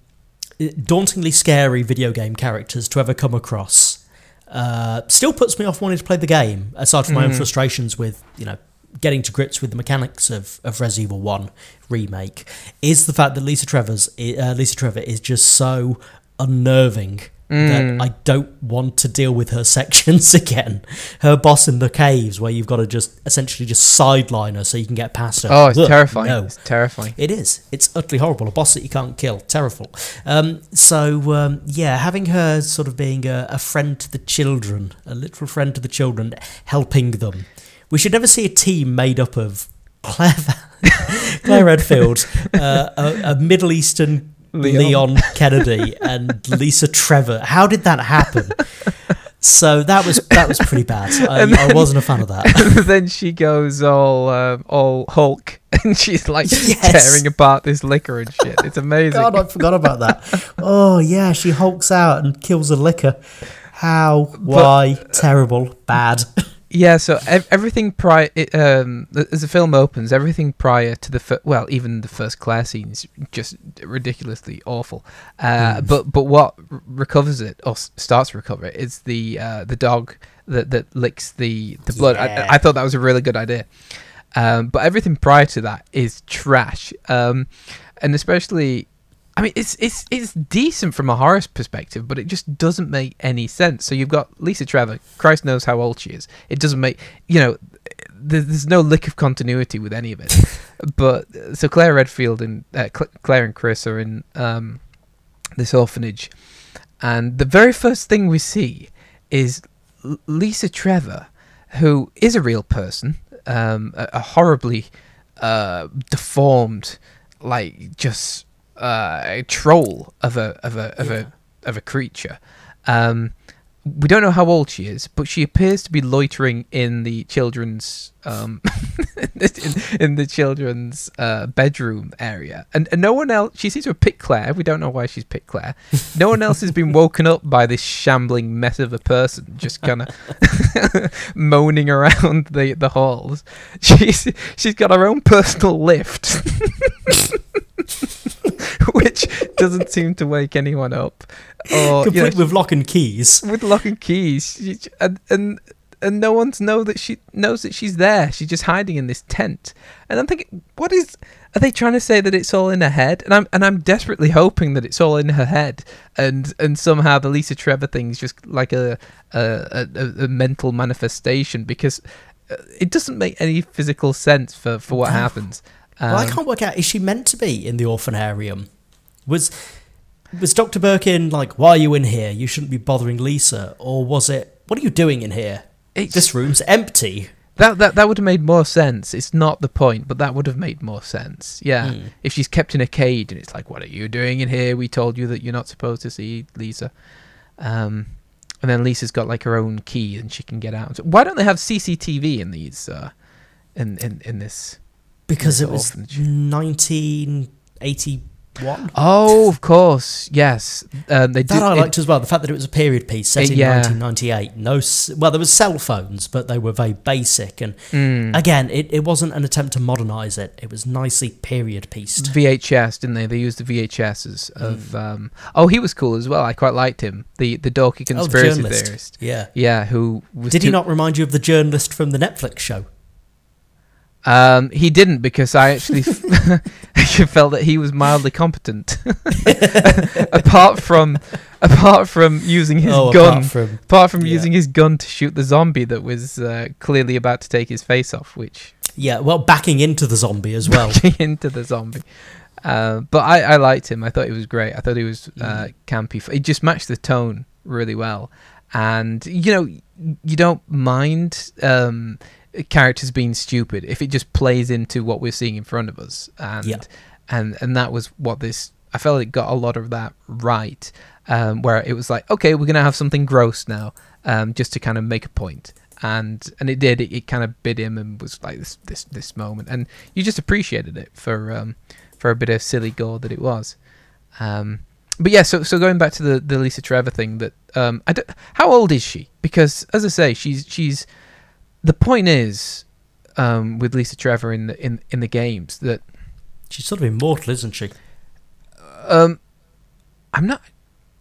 dauntingly scary video game characters to ever come across. Uh, still puts me off wanting to play the game, aside from my own Mhm. frustrations with, you know, getting to grips with the mechanics of, of Resident Evil 1 remake, is the fact that Lisa Trevor's uh, Lisa Trevor is just so unnerving Mm. that I don't want to deal with her sections again. Her boss in the caves, where you've got to just essentially just sideline her so you can get past her. Oh, it's terrifying. No, It's terrifying. it is. It's utterly horrible. A boss that you can't kill. Terrible. Um, so, um, yeah, having her sort of being a, a friend to the children, a literal friend to the children, helping them. We should never see a team made up of Claire, Claire Redfield, uh, a, a Middle Eastern Leon. Leon. Kennedy, and Lisa Trevor. How did that happen? So that was that was pretty bad. I, And I wasn't a fan of that. then she goes all um, all Hulk, and she's like Yes. tearing apart this licker and shit. It's amazing. God, I forgot about that. Oh yeah, she hulks out and kills a licker. How? Why? Terrible. Bad. Yeah, so ev- everything prior, it, um, as the film opens, everything prior to the fir- well, even the first Claire scene is just ridiculously awful. Uh, Mm. But but what r- recovers it or s- starts to recover it is the uh, the dog that that licks the the blood. Yeah. I, I thought that was a really good idea. Um, but everything prior to that is trash, um, and especially. I mean, it's it's it's decent from a horror perspective, but it just doesn't make any sense. So you've got Lisa Trevor. Christ knows how old she is. It doesn't make you know. There's, there's no lick of continuity with any of it. but so Claire Redfield and uh, Cl- Claire and Chris are in um, this orphanage, and the very first thing we see is L- Lisa Trevor, who is a real person, um, a, a horribly uh, deformed, like just uh, a troll of a of a of Yeah. a of a creature. Um, we don't know how old she is, but she appears to be loitering in the children's um, in, in the children's uh, bedroom area, and, and no one else. She seems to have picked Claire. We don't know why she's picked Claire. No one else has been woken up by this shambling mess of a person, just kind of moaning around the the halls. She's she's got her own personal lift. Which doesn't seem to wake anyone up, or you know, Complete with lock and keys. with lock and keys, she, and, and and no one's know that she knows that she's there. She's just hiding in this tent, and I'm thinking, what is? Are they trying to say that it's all in her head? And I'm and I'm desperately hoping that it's all in her head, and and somehow the Lisa Trevor thing's just like a a, a, a mental manifestation because uh, it doesn't make any physical sense for for what happens. Well, I Um, can't work out. Is she meant to be in the orphanarium? Was was Doctor Birkin like, "Why are you in here? You shouldn't be bothering Lisa," or was it, "What are you doing in here? it's- This room's empty." That that that would have made more sense. It's not the point, but that would have made more sense. Yeah, Hmm. if she's kept in a cage and it's like, "What are you doing in here? We told you that you're not supposed to see Lisa." Um, and then Lisa's got like her own key and she can get out. So why don't they have CCTV in these? Uh, in in in this? Because it was orphanage. 1981. Oh, of course, yes. Um, they That did. I it- liked as well. The fact that it was a period piece set Uh, in yeah. 1998. No, well, there was cell phones, but they were very basic. And Mm. again, it, it wasn't an attempt to modernise it. It was nicely period pieced. VHS, didn't they? They used the VHSs Mm. of. Um, oh, he was cool as well. I quite liked him. The the dorky Oh, the conspiracy theorist. Yeah. Yeah, who was Did he not remind you of the journalist from the Netflix show? Um, he didn't because I actually f- felt that he was mildly competent. apart from, apart from using his oh, gun, apart from apart from yeah. using his gun to shoot the zombie that was uh, clearly about to take his face off, which yeah, well, backing into the zombie as well. into the zombie. Uh, but I, I liked him. I thought he was great. I thought he was uh, campy. It just matched the tone really well. And you know, you don't mind um, characters being stupid if it just plays into what we're seeing in front of us. And Yeah. and and that was what this. I felt it got a lot of that right. Um, where it was like, okay, we're gonna have something gross now, um, just to kind of make a. And and it did. It, it kind of bit him and was like this this this moment, and you just appreciated it for um, for a bit of silly gore that it was. Um, but yeah, so so going back to the, the Lisa Trevor thing, that um, I don't, how old is she? Because as I say, she's she's the point is um, with Lisa Trevor in the in in the games that She's sort of immortal, isn't she? um, I'm not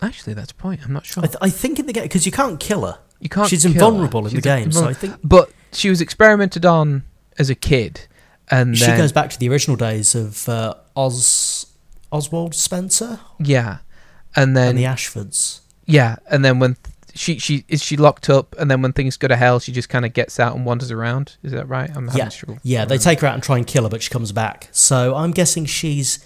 actually that's a point. I'm not sure. I, th- I think in the game because you can't kill her. you can't. She's kill her. invulnerable in the She's game, so I think but she was experimented on as a kid, and she then, goes back to the original days of uh, Oz Oswald Spencer yeah, and then and the Ashfords. Yeah, and then when she she is she locked up, and then when things go to hell, she just kind of gets out and wanders around. Is that right? I'm Yeah. Yeah, they take her out and try and kill her, but she comes back. So I'm guessing she's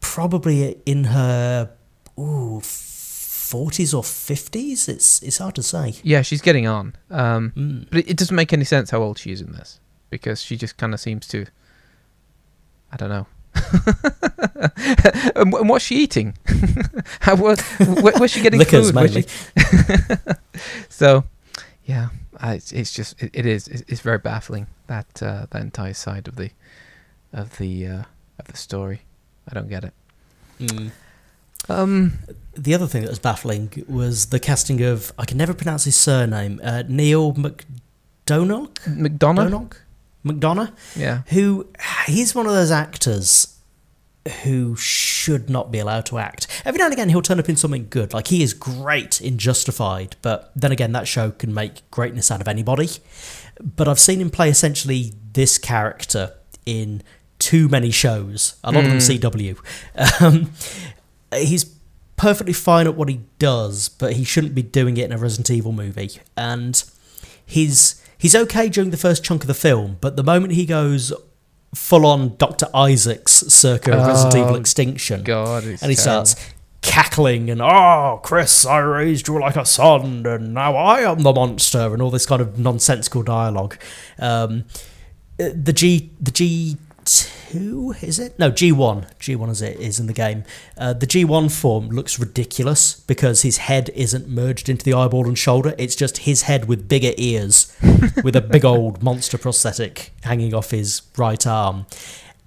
probably in her ooh forties or fifties. It's it's hard to say. Yeah, she's getting on. Um, Mm. but it, it doesn't make any sense how old she is in this because she just kind of seems to. I don't know. And, and what's she eating? how where, where, where's she getting Liquors food? Where's mainly. she- so, yeah, I, it's, it's just it, it is it's, it's very baffling that uh, that entire side of the of the uh, of the story. I don't get it. Mm. Um, The other thing that was baffling was the casting of I can never pronounce his surname. Uh, Neal McDonagh, McDonough. McDonough, Yeah. who he's one of those actors who should not be allowed to act. Every now and again, he'll turn up in something good. Like he is great in Justified, but then again, that show can make greatness out of anybody. But I've seen him play essentially this character in too many shows. A lot of them CW. Um, he's perfectly fine at what he does, but he shouldn't be doing it in a Resident Evil movie. And he's he's okay during the first chunk of the film, but the moment he goes full on Dr. Isaacs circa Resident Evil Oh, Extinction, God, and he terrible. starts cackling and oh Chris I raised you like a son and now I am the monster and all this kind of nonsensical dialogue um, uh, the G the G two is it? No G one. G one as it is in the game. Uh, the G one form looks ridiculous because his head isn't merged into the eyeball and shoulder. It's just his head with bigger ears with a big old monster prosthetic hanging off his right arm.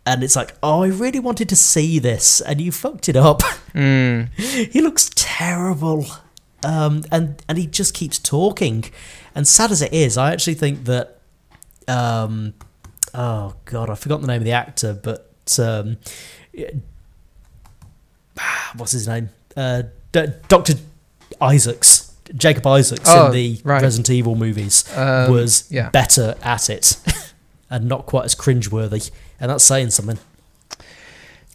And it's like oh I really wanted to see this and you fucked it up. Mm. he looks terrible. Um, and and he just keeps talking. And sad as it is i actually think that um, oh god i forgot the name of the actor but um, what's his name uh, dr isaacs jacob isaacs Oh, in the right. resident evil movies Um, was yeah. better at it and not quite as cringeworthy and that's saying something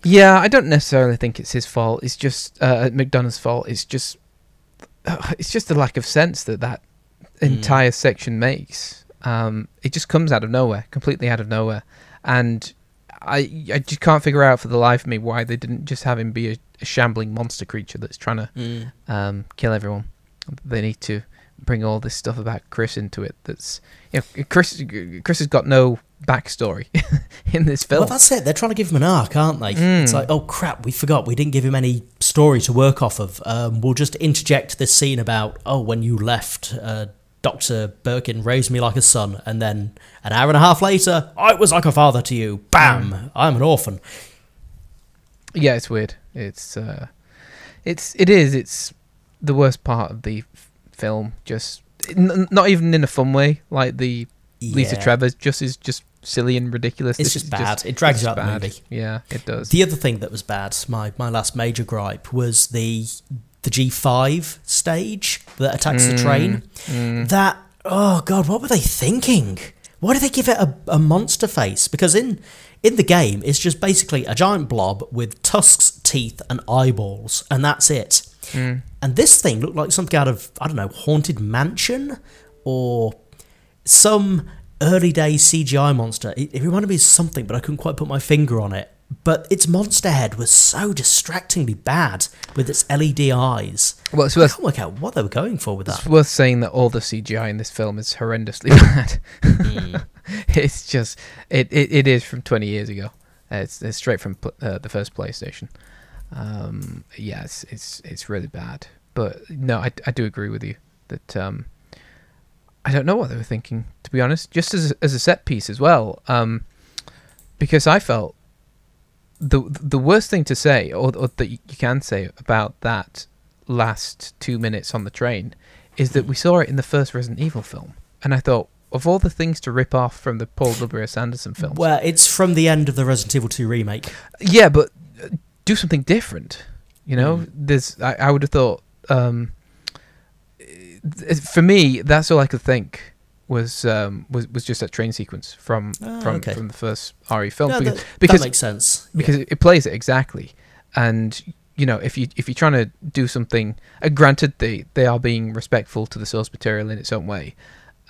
Yeah, I don't necessarily think it's his fault. It's just uh, McDonough's fault. It's just it's just the lack of sense that that Mm. entire section makes. Um, it just comes out of nowhere, completely out of nowhere, and I I just can't figure out for the life of me why they didn't just have him be a, a shambling monster creature that's trying to um, kill everyone. They need to bring all this stuff about Chris into it. That's you know Chris Chris has got no backstory in this film. Well, that's it. They're trying to give him an arc, aren't they? Mm. It's like, oh crap, we forgot. We didn't give him any story to work off of. Um, we'll just interject this scene about, oh, when you left, uh, Dr. Birkin raised me like a son. And then an hour and a half later, I was like a father to you. Bam! Mm. I'm an orphan. Yeah, it's weird. It's uh, it's it is. It's the worst part of the film. Just n- not even in a fun way. Like the Lisa Yeah. Trevor's just is just silly and ridiculous. It's This just bad. It drags it's out the bad. movie. Yeah, it does. The other thing that was bad, my, my last major gripe, was the the G5 stage that attacks the train. Mm. That oh god, what were they thinking? Why did they give it a, a monster face? Because in in the game, it's just basically a giant blob with tusks, teeth, and eyeballs, and that's it. Mm. And this thing looked like something out of I don't know, haunted mansion or some early day CGI monster. It, it reminded me of something, but I couldn't quite put my finger on it. But its monster head was so distractingly bad with its LED eyes. Well, it's I can't work out what they were going for with it's that. worth saying that all the CGI in this film is horrendously bad. Mm. it's just it, it, it is from 20 years ago. It's, it's straight from uh, the first PlayStation. Um, yeah, it's, it's it's really bad. But no, I, I do agree with you that um, I don't know what they were thinking to be honest. Just as as a set piece as well, um, because I felt the the worst thing to say or, or that you can say about that last two minutes on the train is that we saw it in the first Resident Evil film, and I thought of all the things to rip off from the Paul W S Anderson films. Well, it's from the end of the Resident Evil 2 remake. Yeah, but uh, do something different. You know, there's. I, I would have thought. Um, for me, that's all I could think was um, was was just that train sequence from Ah, from okay. from the first RE film No, because that, because that makes sense. because it, it plays it exactly, and you know if you if you're trying to do something, uh, granted they they are being respectful to the source material in its own way,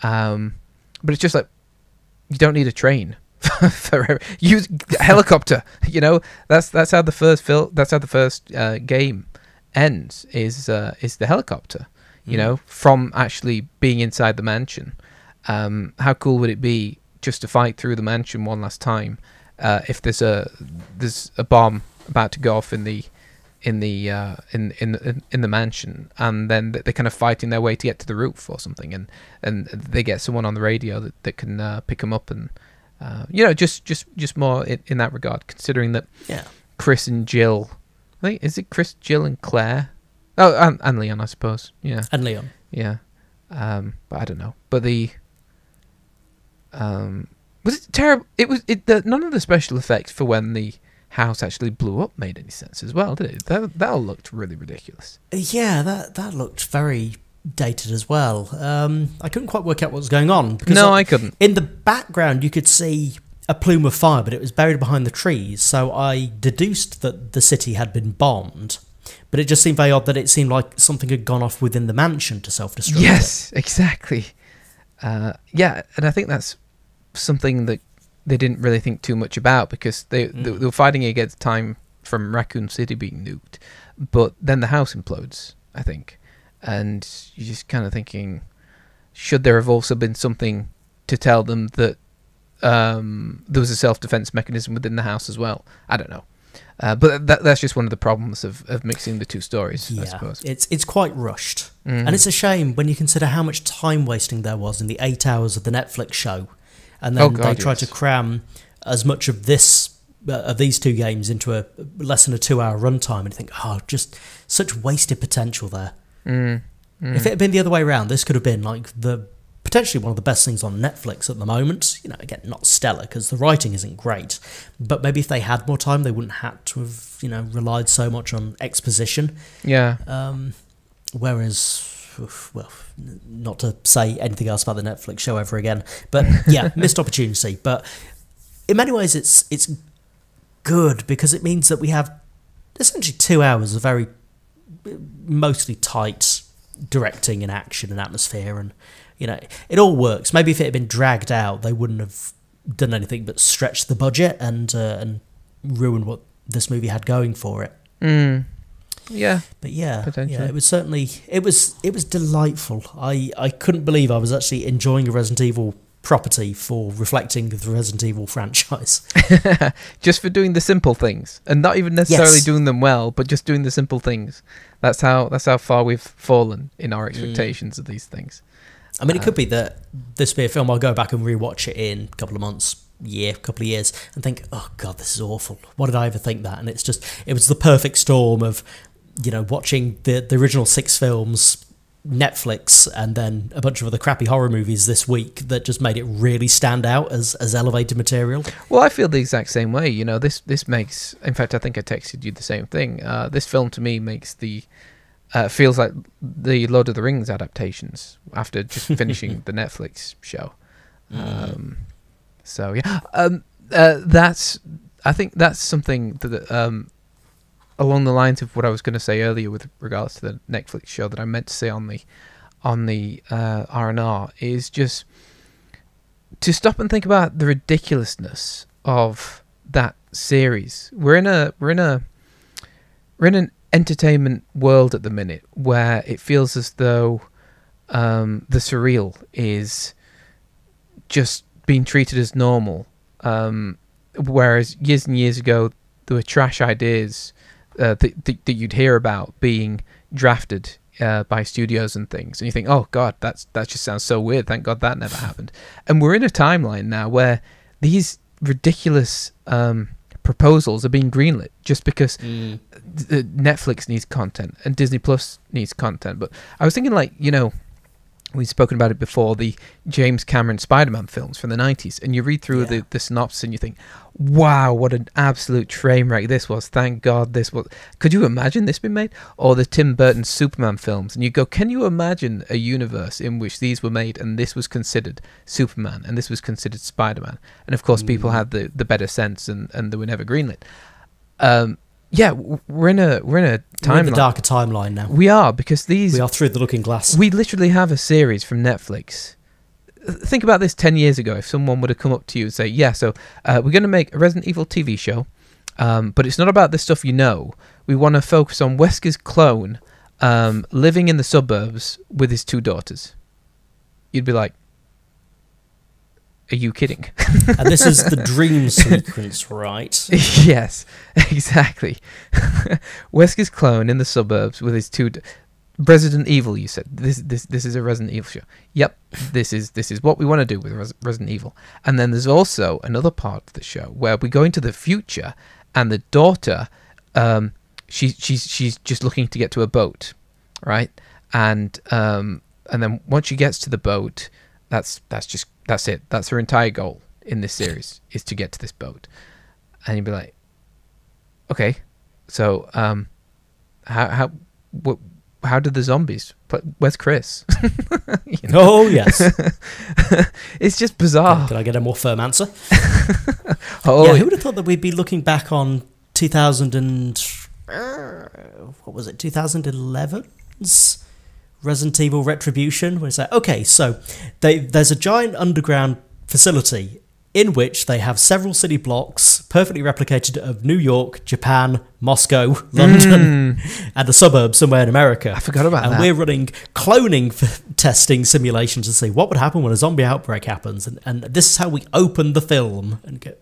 um, but it's just like you don't need a train for use a helicopter. You know that's that's how the first fil- that's how the first uh, game ends is uh, is the helicopter. You Mm. know from actually being inside the mansion. Um, how cool would it be just to fight through the mansion one last time? Uh, if there's a there's a bomb about to go off in the in the uh, in in in- the mansion, and then they're kind of fighting their way to get to the roof or something, and and they get someone on the radio that that can uh, pick them up, and uh, you know just just just more in, in that regard, considering that Yeah. Chris and Jill, I think is it Chris, Jill, and Claire? Oh, and, and Leon, I suppose. Yeah, And Leon. yeah. Um, but I don't know. But the Um, was it terrible? It was. It the, none of the special effects for when the house actually blew up made any sense as well, did it? That that all looked really ridiculous. Yeah, that that looked very dated as well. Um, I couldn't quite work out what was going on. Because No, I couldn't. In the background, you could see a plume of fire, but it was buried behind the trees. So I deduced that the city had been bombed. But it just seemed very odd that it seemed like something had gone off within the mansion to self-destruct. it. Yes, exactly. Uh, yeah, and I think that's something that they didn't really think too much about because they they, Mm. they were fighting against time from Raccoon City being nuked, but then the house implodes. I think, and you're just kind of thinking, should there have also been something to tell them that um, there was a self defense mechanism within the house as well? I don't know. Uh, but that, that's just one of the problems of, of mixing the two stories, I suppose. it's it's quite rushed, Mhm. and it's a shame when you consider how much time wasting there was in the eight hours of the Netflix show, and then Oh, they God, tried to cram as much of this uh, of these two games into a less than a two-hour runtime, and you think, oh, just such wasted potential there. Mm, mm. If it had been the other way around, this could have been like the potentially one of the best things on Netflix at the moment. You know, again, not stellar because the writing isn't great, but maybe if they had more time, they wouldn't have to have you know relied so much on exposition. yeah. Um, whereas, well, not to say anything else about the Netflix show ever again, but yeah, missed opportunity. But in many ways, it's it's good because it means that we have essentially two hours of very mostly tight directing and action and atmosphere, and you know, it all works. Maybe if it had been dragged out, they wouldn't have done anything but stretch the budget and uh, and ruin what this movie had going for it. Mm. Yeah. But yeah, yeah, it was certainly it was it was delightful. I I couldn't believe I was actually enjoying a Resident Evil property for reflecting the Resident Evil franchise. just for doing the simple things and not even necessarily Yes. doing them well, but just doing the simple things. That's how that's how far we've fallen in our Mm. expectations of these things. I mean, it Uh, could be that this be a film I'll go back and rewatch it in a couple of months, year, couple of years, and think, oh god, this is awful. Why did I ever think that? And it's just it was the perfect storm of you know watching the the original six films. Netflix and then a bunch of other crappy horror movies this week that just made it really stand out as, as elevated material. Well, I feel the exact same way. You know, this this makes. In fact, I think I texted you the same thing. Uh, this film to me makes the uh, feels like the Lord of the Rings adaptations after just finishing the Netflix show. Um, so yeah, um, uh, that's. I think that's something that um, along the lines of what I was going to say earlier with regards to the Netflix show that I meant to say on the on the uh, R and R is just to stop and think about the ridiculousness of that series. We're in a we're in a we're in an entertainment world at the minute where it feels as though um, the surreal is just being treated as normal. Um, whereas years and years ago, there were trash ideas uh, that, that that you'd hear about being drafted uh, by studios and things, and you think, "Oh God, that's that just sounds so weird." Thank God that never happened. And we're in a timeline now where these ridiculous um, proposals are being greenlit just because th- Netflix needs content and Disney Plus needs content. But I was thinking, like, you know, we've spoken about it before the James Cameron Spider Man films from the 90s, and you read through Yeah. the, the synopsis and you think, wow, what an absolute train wreck this was. Thank God this was. Could you imagine this being made? Or the Tim Burton Superman films, and you go, can you imagine a universe in which these were made and this was considered Superman and this was considered Spider Man? And of course, people Mm. had the, the better sense and, and they were never greenlit. Um, yeah, we're in a we're in a We're in the darker timeline now. We are because these We are through the looking glass. we literally have a series from Netflix. Think about this 10 years ago. If someone would have come up to you and say, Yeah, so uh, we're going to make a Resident Evil TV show, um, but it's not about the stuff you know. We want to focus on Wesker's clone um, living in the suburbs with his two daughters. You'd be like, Are you kidding? and this is the dream sequence, right? yes, exactly. Wesker's clone in the suburbs with his two. D- Resident Evil, you said this this this is a Resident Evil show. Yep, this is this is what we want to do with Res- Resident Evil. And then there's also another part of the show where we go into the future, and the daughter, um, she she's she's just looking to get to a boat, right? And um, and then once she gets to the boat, that's that's just That's it. That's her entire goal in this series is to get to this boat. And you'd be like, okay, so um, how how what, how did the zombies? Where's Chris? You know? Oh yes. it's just bizarre. Can I get a more firm answer? Oh, yeah, who would have thought that we'd be looking back on 2000 and uh, what was it? 2011's Resident Evil Retribution. Where it's like, okay, so they, there's a giant underground facility in which they have several city blocks perfectly replicated of New York, Japan, Moscow, London, hmm. and a suburb somewhere in America. I forgot about and that. we're running cloning testing simulations to see what would happen when a zombie outbreak happens, and, and this is how we open the film. And go,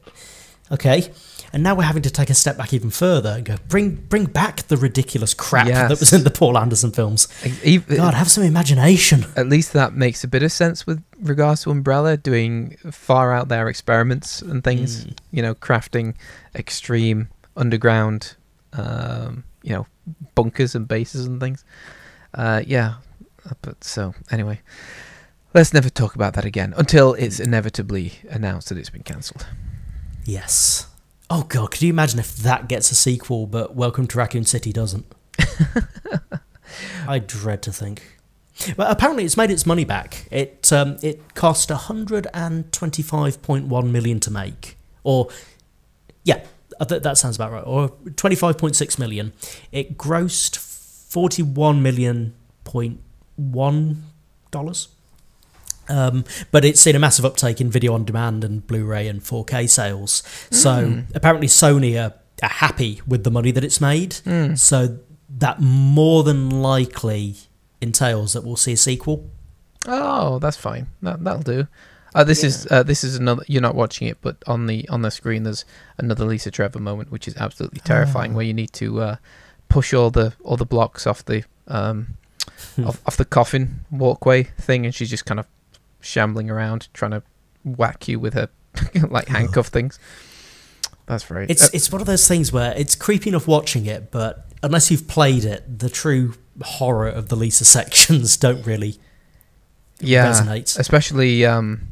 okay, and now we're having to take a step back even further and go bring bring back the ridiculous crap that was in the Paul Anderson films. God, have some imagination. at least that makes a bit of sense with regards to Umbrella doing far out there experiments and things. Mm. You know, crafting extreme underground, um, you know, bunkers and bases and things. Uh, yeah, uh, but so anyway, let's never talk about that again until it's inevitably announced that it's been cancelled. Yes. Oh God, could you imagine if that gets a sequel, but Welcome to Raccoon City doesn't? I dread to think. Well, apparently it's made its money back. It um, it cost 125.1 million to make, or yeah, th- that sounds about right. Or 25.6 million. It grossed 41 million point one dollars. Um, but it's seen a massive uptake in video on demand and Blu-ray and 4K sales. So Mm. apparently Sony are, are happy with the money that it's made. Mm. So that more than likely entails that we'll see a sequel. Oh, that's fine. That that'll do. Uh, this is uh, this is another. You're not watching it, but on the on the screen, there's another Lisa Trevor moment, which is absolutely terrifying, Oh. where you need to uh, push all the all the blocks off the um, off, off the coffin walkway thing, and she's just kind of shambling around trying to whack you with her like handcuff things. That's right. It's it's one of those things where it's creepy enough watching it, but unless you've played it, the true horror of the Lisa sections don't really yeah, resonate. especially um,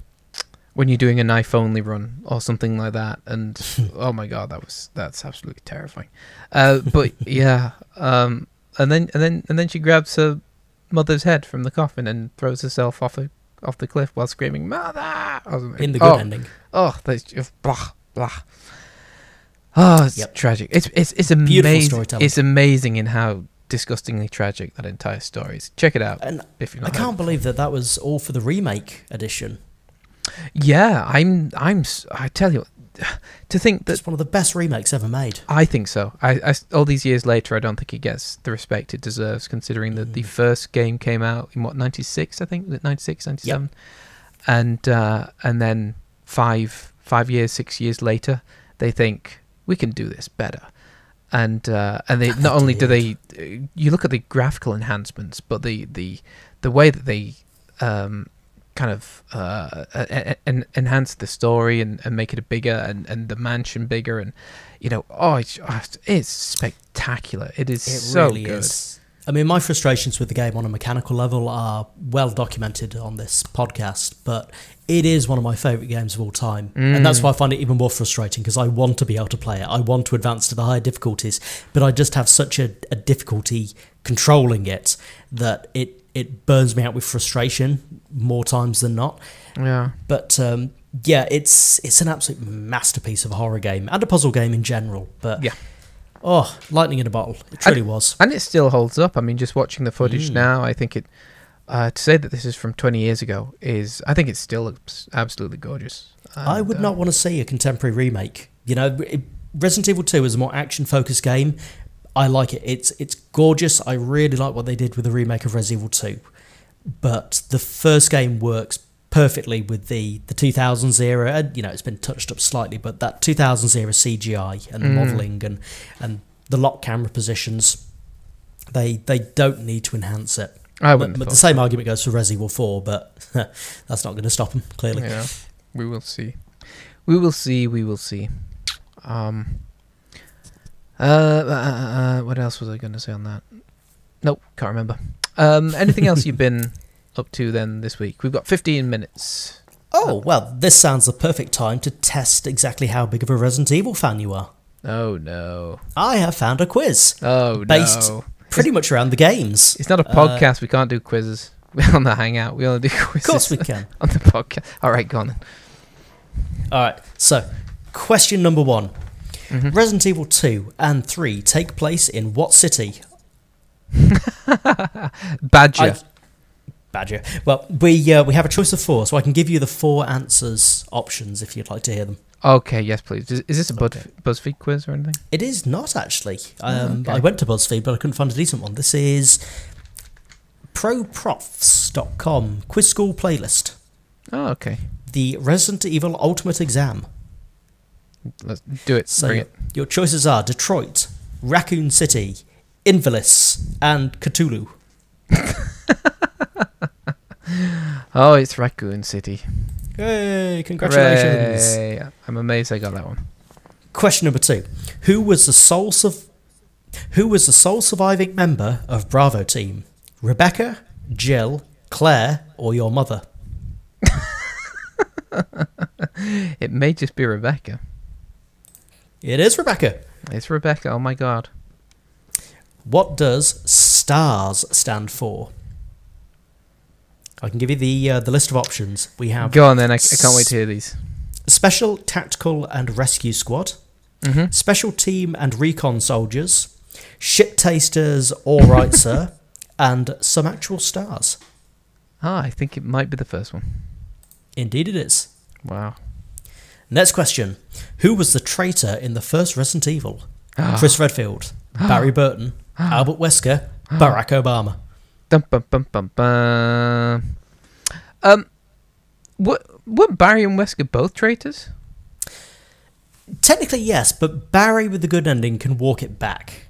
when you're doing a knife only run or something like that. And oh my god, that was that's absolutely terrifying. Uh, but yeah, um, and then and then and then she grabs her mother's head from the coffin and throws herself off a off the cliff while screaming "Mother!" in the good oh, ending. Oh, that's just blah blah. Oh, it's Yep. tragic. It's it's it's amazing. It's amazing in how disgustingly tragic that entire story is. Check it out And if you're I can't believe that that was all for the remake edition. Yeah, I'm. I'm. I tell you, to think that It's one of the best remakes ever made. I think so. I, I all these years later, I don't think it gets the respect it deserves, considering that the Mm. first game came out in what '96, I think, was it '96, '97, and uh, and then five five years, six years later, they think we can do this better, and uh, and they not only do they, you look at the graphical enhancements, but the the the way that they um, kind of uh, en- en- enhance the story and, and make it a bigger and, and the mansion bigger and you know oh it's, oh, it's spectacular it is It so really good is. I mean, my frustrations with the game on a mechanical level are well documented on this podcast, but it is one of my favourite games of all time. And that's Mm. why I find it even more frustrating because I want to be able to play it. I want to advance to the higher difficulties, but I just have such a, a difficulty controlling it that it, it burns me out with frustration more times than not. yeah But um, yeah, it's it's an absolute masterpiece of a horror game and a puzzle game in general. But Yeah. oh, lightning in a bottle. It truly was. and it still holds up i mean just watching the footage Mm. now i think it uh, to say that this is from 20 years ago is i think it still looks absolutely gorgeous I And, would uh, not want to see a contemporary remake. You know, it- Resident Evil 2 is a more action-focused game. I like it. It's it's gorgeous. I really like what they did with the remake of Resident Evil 2. But the first game works perfectly with the the 2000s era. And, you know, it's been touched up slightly, but that 2000s era CGI and the Mm. modeling and and the lock camera positions, they they don't need to enhance it. i But, wouldn't but have the same argument goes for Resident Evil 4, but that's not going to stop them, clearly. Yeah, we will see. We will see. We will see. Um. Uh, uh, uh, uh, what else was I going to say on that? Nope, can't remember. Um, anything else you've been up to then this week? We've got 15 minutes. Oh, well, this sounds the perfect time to test exactly how big of a Resident Evil fan you are. Oh no. I have found a quiz Oh no. based no. pretty much around the games. It's not a podcast. we can't do quizzes. We're on the Hangout. We only do quizzes. Of course we can. on the podcast. All right, go on. Then. All right, so question number one Mm-hmm. Resident Evil 2 and 3 take place in what city? Badger. I- Badger. Well, we uh, we have a choice of four, so I can give you the four answers options if you'd like to hear them. Okay, yes, please. Is, is this a Bud, Okay. BuzzFeed quiz or anything? It is not actually. Um, okay. I went to BuzzFeed, but I couldn't find a decent one. This is proprofs.com quiz school playlist. Oh, okay. The Resident Evil Ultimate Exam. Let's do it. So Bring it. your choices are Detroit, Raccoon City, Invilis, and Cthulhu. Oh, it's Raccoon City. Hey, congratulations. Hooray. I'm amazed I got that one. Question number two: Who was the sole suv- Who was the sole surviving member of Bravo team? Rebecca, Jill, Claire, or your mother? It may just be Rebecca. It is Rebecca. It's Rebecca. Oh my god. What does STARS stand for? I can give you the uh, the list of options. We have Go on then. I, I can't wait to hear these. Special Tactical and Rescue Squad, Mm-hmm. Special Team and Recon Soldiers, Ship Tasters, All Right Sir, and some actual stars. Ah, I think it might be the first one. Indeed, it is. Wow. Next question: Who was the traitor in the first Resident Evil? Chris Redfield, Barry Burton, Albert Wesker, Barack Obama. Dum, bum, bum, bum, bum. Um, what, weren't Barry and Wesker both traitors? Technically, yes, but Barry with the good ending can walk it back.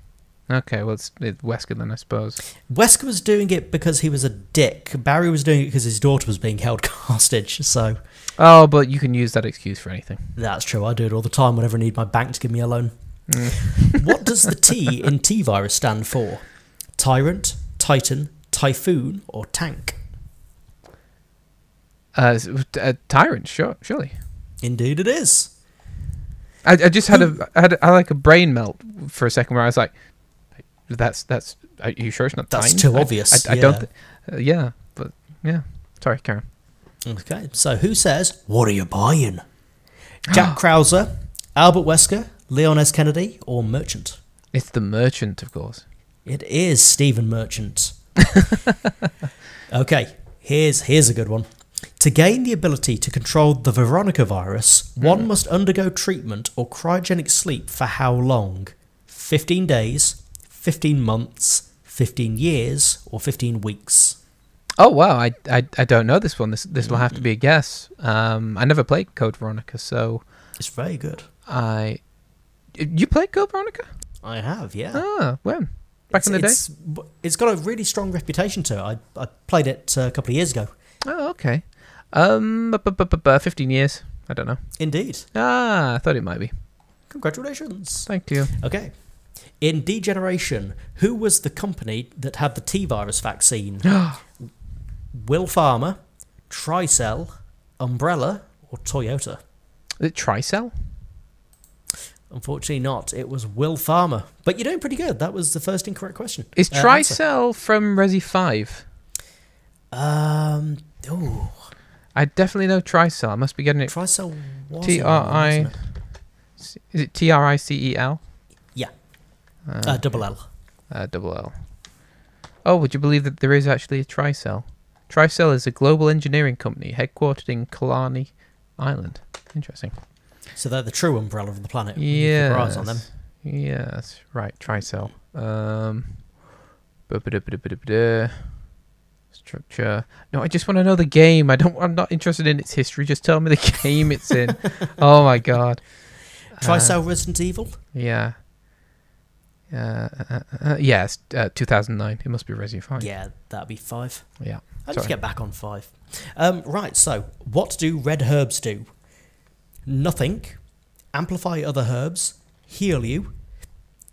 Okay, well, it's, it's Wesker then, I suppose. Wesker was doing it because he was a dick. Barry was doing it because his daughter was being held hostage. So Oh, but you can use that excuse for anything. that's true. I do it all the time whenever I need my bank to give me a loan. Mm. what does the T in T virus stand for? Tyrant, Titan, Typhoon, or Tank? Uh, s- uh, tyrant, sure, surely. Indeed, it is. I, I just had a I had, a, I like a brain melt for a second where I was like, "That's that's. Are you sure it's not That's too I- obvious, I, I don't. Th- uh, yeah, but yeah. Sorry, Karen. Okay, so who says, What are you buying? Jack Krauser, Albert Wesker, Leon S. Kennedy, or Merchant? It's the merchant, of course. It is Stephen Merchant. okay, here's here's a good one. To gain the ability to control the Veronica virus, hmm. one must undergo treatment or cryogenic sleep for how long? 15 days, 15 months, 15 years, or 15 weeks? Oh wow, I, I, I don't know this one. This this will have to be a guess. Um, I never played Code Veronica, so It's very good. I. You played Code Veronica? I have, yeah. Ah, when? Back in the day. it's, It's got a really strong reputation to it. I, I played it uh, a couple of years ago. Oh, okay. Um, bu- bu- bu- fifteen years. I don't know. Indeed. Ah, I thought it might be. Congratulations. Thank you. Okay. In Degeneration, who was the company that had the T virus vaccine? WilPharma, Tricell, Umbrella, or Toyota? Is it Tricell? Unfortunately, not. It was WilPharma. But you're doing pretty good. That was the first incorrect question. Is Uh. Tricell from Resi Five? Um. Oh, I definitely know Tricell. I must be getting it. Tricell was. T R I. Is it T R I C E L? Yeah. Uh, Uh, double L. uh, double L. Oh, would you believe that there is actually a Tricell? Tricell is a global engineering company headquartered in Killarney Island. Interesting. So they're the true umbrella of the planet. Yeah. need to keep Yes. our eyes on them. Yes. Right. Tricell. Um. Structure. No, I just want to know the game. I don't. I'm not interested in its history. Just tell me the game it's in. oh my god. Uh, Resident Evil? Yeah. Uh, uh, uh, uh, yes, uh, 2009. It must be Resi 5. Yeah, that'd be five. Yeah. Sorry. get back on five. Um, right, so what do red herbs do? Nothing. Amplify other herbs. Heal you.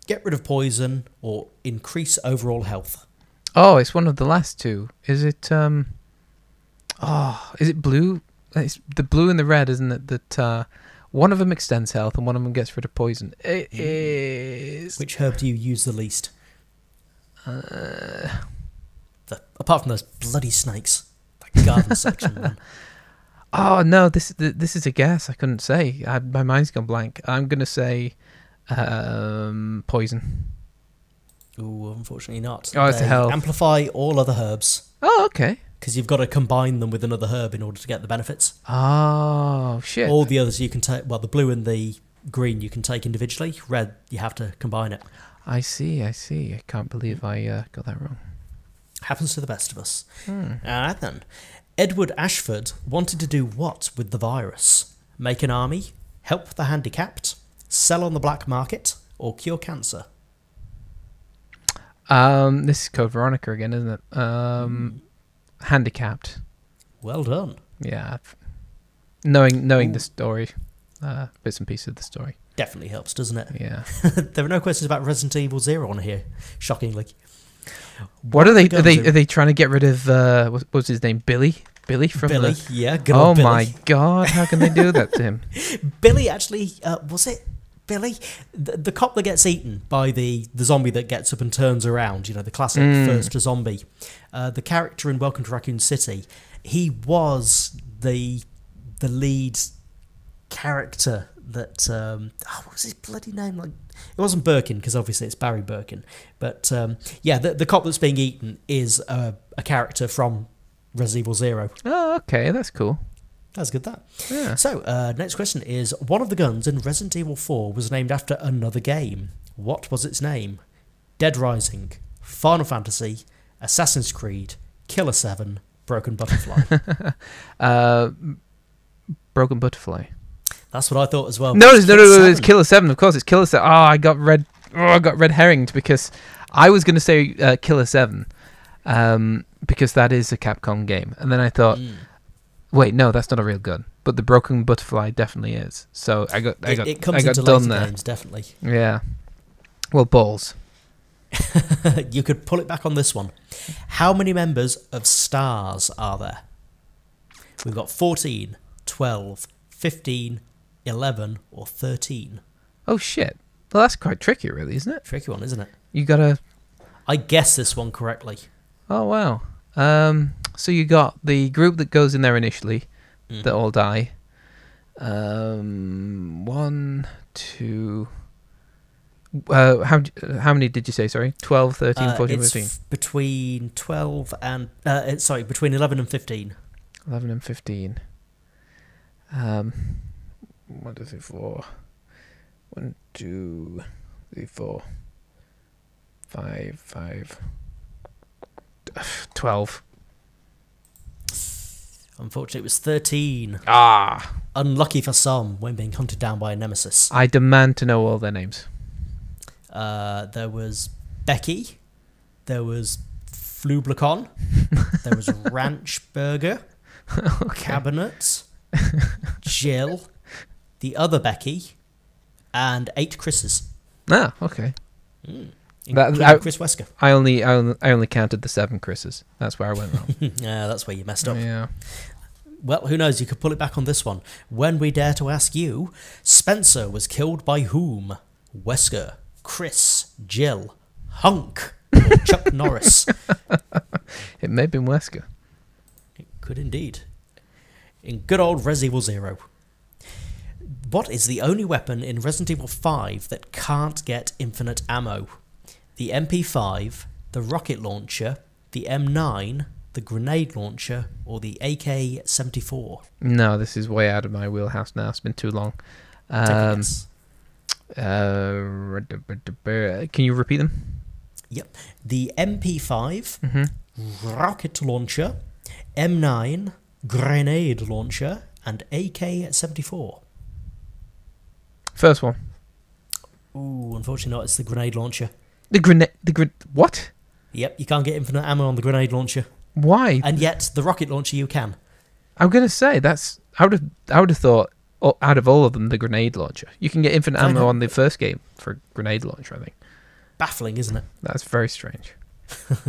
Get rid of poison or increase overall health. Oh, it's one of the last two. Is it um? Oh, is it blue? It's the blue and the red, isn't it? That uh, one of them extends health and one of them gets rid of poison. It Mm. is. Which herb do you use the least? Uh, The, apart from those bloody snakes. That garden section, man. oh no, this this is a guess. I couldn't say. I, my mind's gone blank. I'm gonna say um, poison. Ooh, unfortunately not. Oh, it's a health. Amplify all other herbs Oh, okay. because you've got to combine them with another herb in order to get the benefits. Oh shit. All the others you can take. Well, the blue and the green you can take individually. Red you have to combine it. I see. I see. I can't believe I uh, got that wrong. Happens to the best of us. Hmm. Then. Edward Ashford wanted to do what with the virus? Make an army, help the handicapped, sell on the black market, or cure cancer? Um, this is Code Veronica again, isn't it? Um, handicapped. Well done. Yeah. Knowing knowing Ooh. the story, uh, bits and pieces of the story. Definitely helps, doesn't it? Yeah. there are no questions about Resident Evil Zero on here, shockingly. What are they? Are they are they trying to get rid of? Uh, what, was his name? Billy. Billy from Billy, the. yeah, Oh Billy. my god! How can they do that to him? Billy actually uh, was it Billy, the, the cop that gets eaten by the the zombie that gets up and turns around. You know, the classic Mm. first zombie. Uh, the character in Welcome to Raccoon City, he was the the lead character that um, oh, what was his bloody name? Like it wasn't Birkin because obviously it's Barry Birkin, but um, yeah, the the cop that's being eaten is a, a character from Resident Evil Zero. Oh, okay, that's cool. That's good. That. Yeah. So, uh, next question is One of the guns in Resident Evil 4 was named after another game. What was its name? Dead Rising, Final Fantasy, Assassin's Creed, Killer 7, Broken Butterfly. Uh, Broken Butterfly. That's what I thought as well. No, no, no, no, it's 7. Killer Seven. Of course, it's Killer Seven. Oh, I got red. Oh, I got red herringed because I was going to say uh, Killer Seven, um, because that is a Capcom game, and then I thought, Mm. wait, no, that's not a real gun. But the Broken Butterfly definitely is. So I got, I It, got, it comes I got into done there. games, definitely. Yeah. Well, balls. you could pull it back on this one. How many members of STARS are there? We've got 14, 12, 15, 11, or 13. Oh shit. Well, that's quite tricky, really, isn't it? Tricky one, isn't it? You gotta. I guessed this one correctly. Oh wow. Um. So you got the group that goes in there initially, Mhm. that all die. Um, one, two. Uh, how how many did you say? Sorry, 12, 13, Uh, 14, it's 15, f- between 12 and uh, sorry between 11 and 15 11 and fifteen. Um, what is it for? One, two, three, four, five, five, twelve. unfortunately it was 13 Ah! unlucky for some when being hunted down by a nemesis. I demand to know all their names. uh, there was becky. There was flublicon there was ranch burger. Cabinet. Jill the other becky and eight chris's Ah, okay. mm. That- including I- chris wesker I only, I only, I only counted the seven Chris's. That's where I went wrong. yeah that's where you messed up yeah. Well, who knows? You could pull it back on this one. When we dare to ask you, Spencer was killed by whom? Wesker, Chris, Jill, Hunk, or Chuck Norris? It may have been Wesker. It could indeed. In good old Resident Evil Zero. What is the only weapon in Resident Evil 5 that can't get infinite ammo? The MP5, the rocket launcher, the M9, the grenade launcher, or the AK 74? No, this is way out of my wheelhouse now. It's been too long. Um, uh, can you repeat them? Yep. The MP5, Mm-hmm. rocket launcher, M9, grenade launcher, and AK 74. First one. Ooh, unfortunately not. It's the grenade launcher. The grenade. The gren. What? Yep, you can't get infinite ammo on the grenade launcher, Why? and yet the rocket launcher you can. I'm gonna say that's. I would have. I would have thought. oh, Out of all of them, the grenade launcher. You can get infinite ammo know. on the first game for grenade launcher. I think Baffling, isn't it? that's very strange.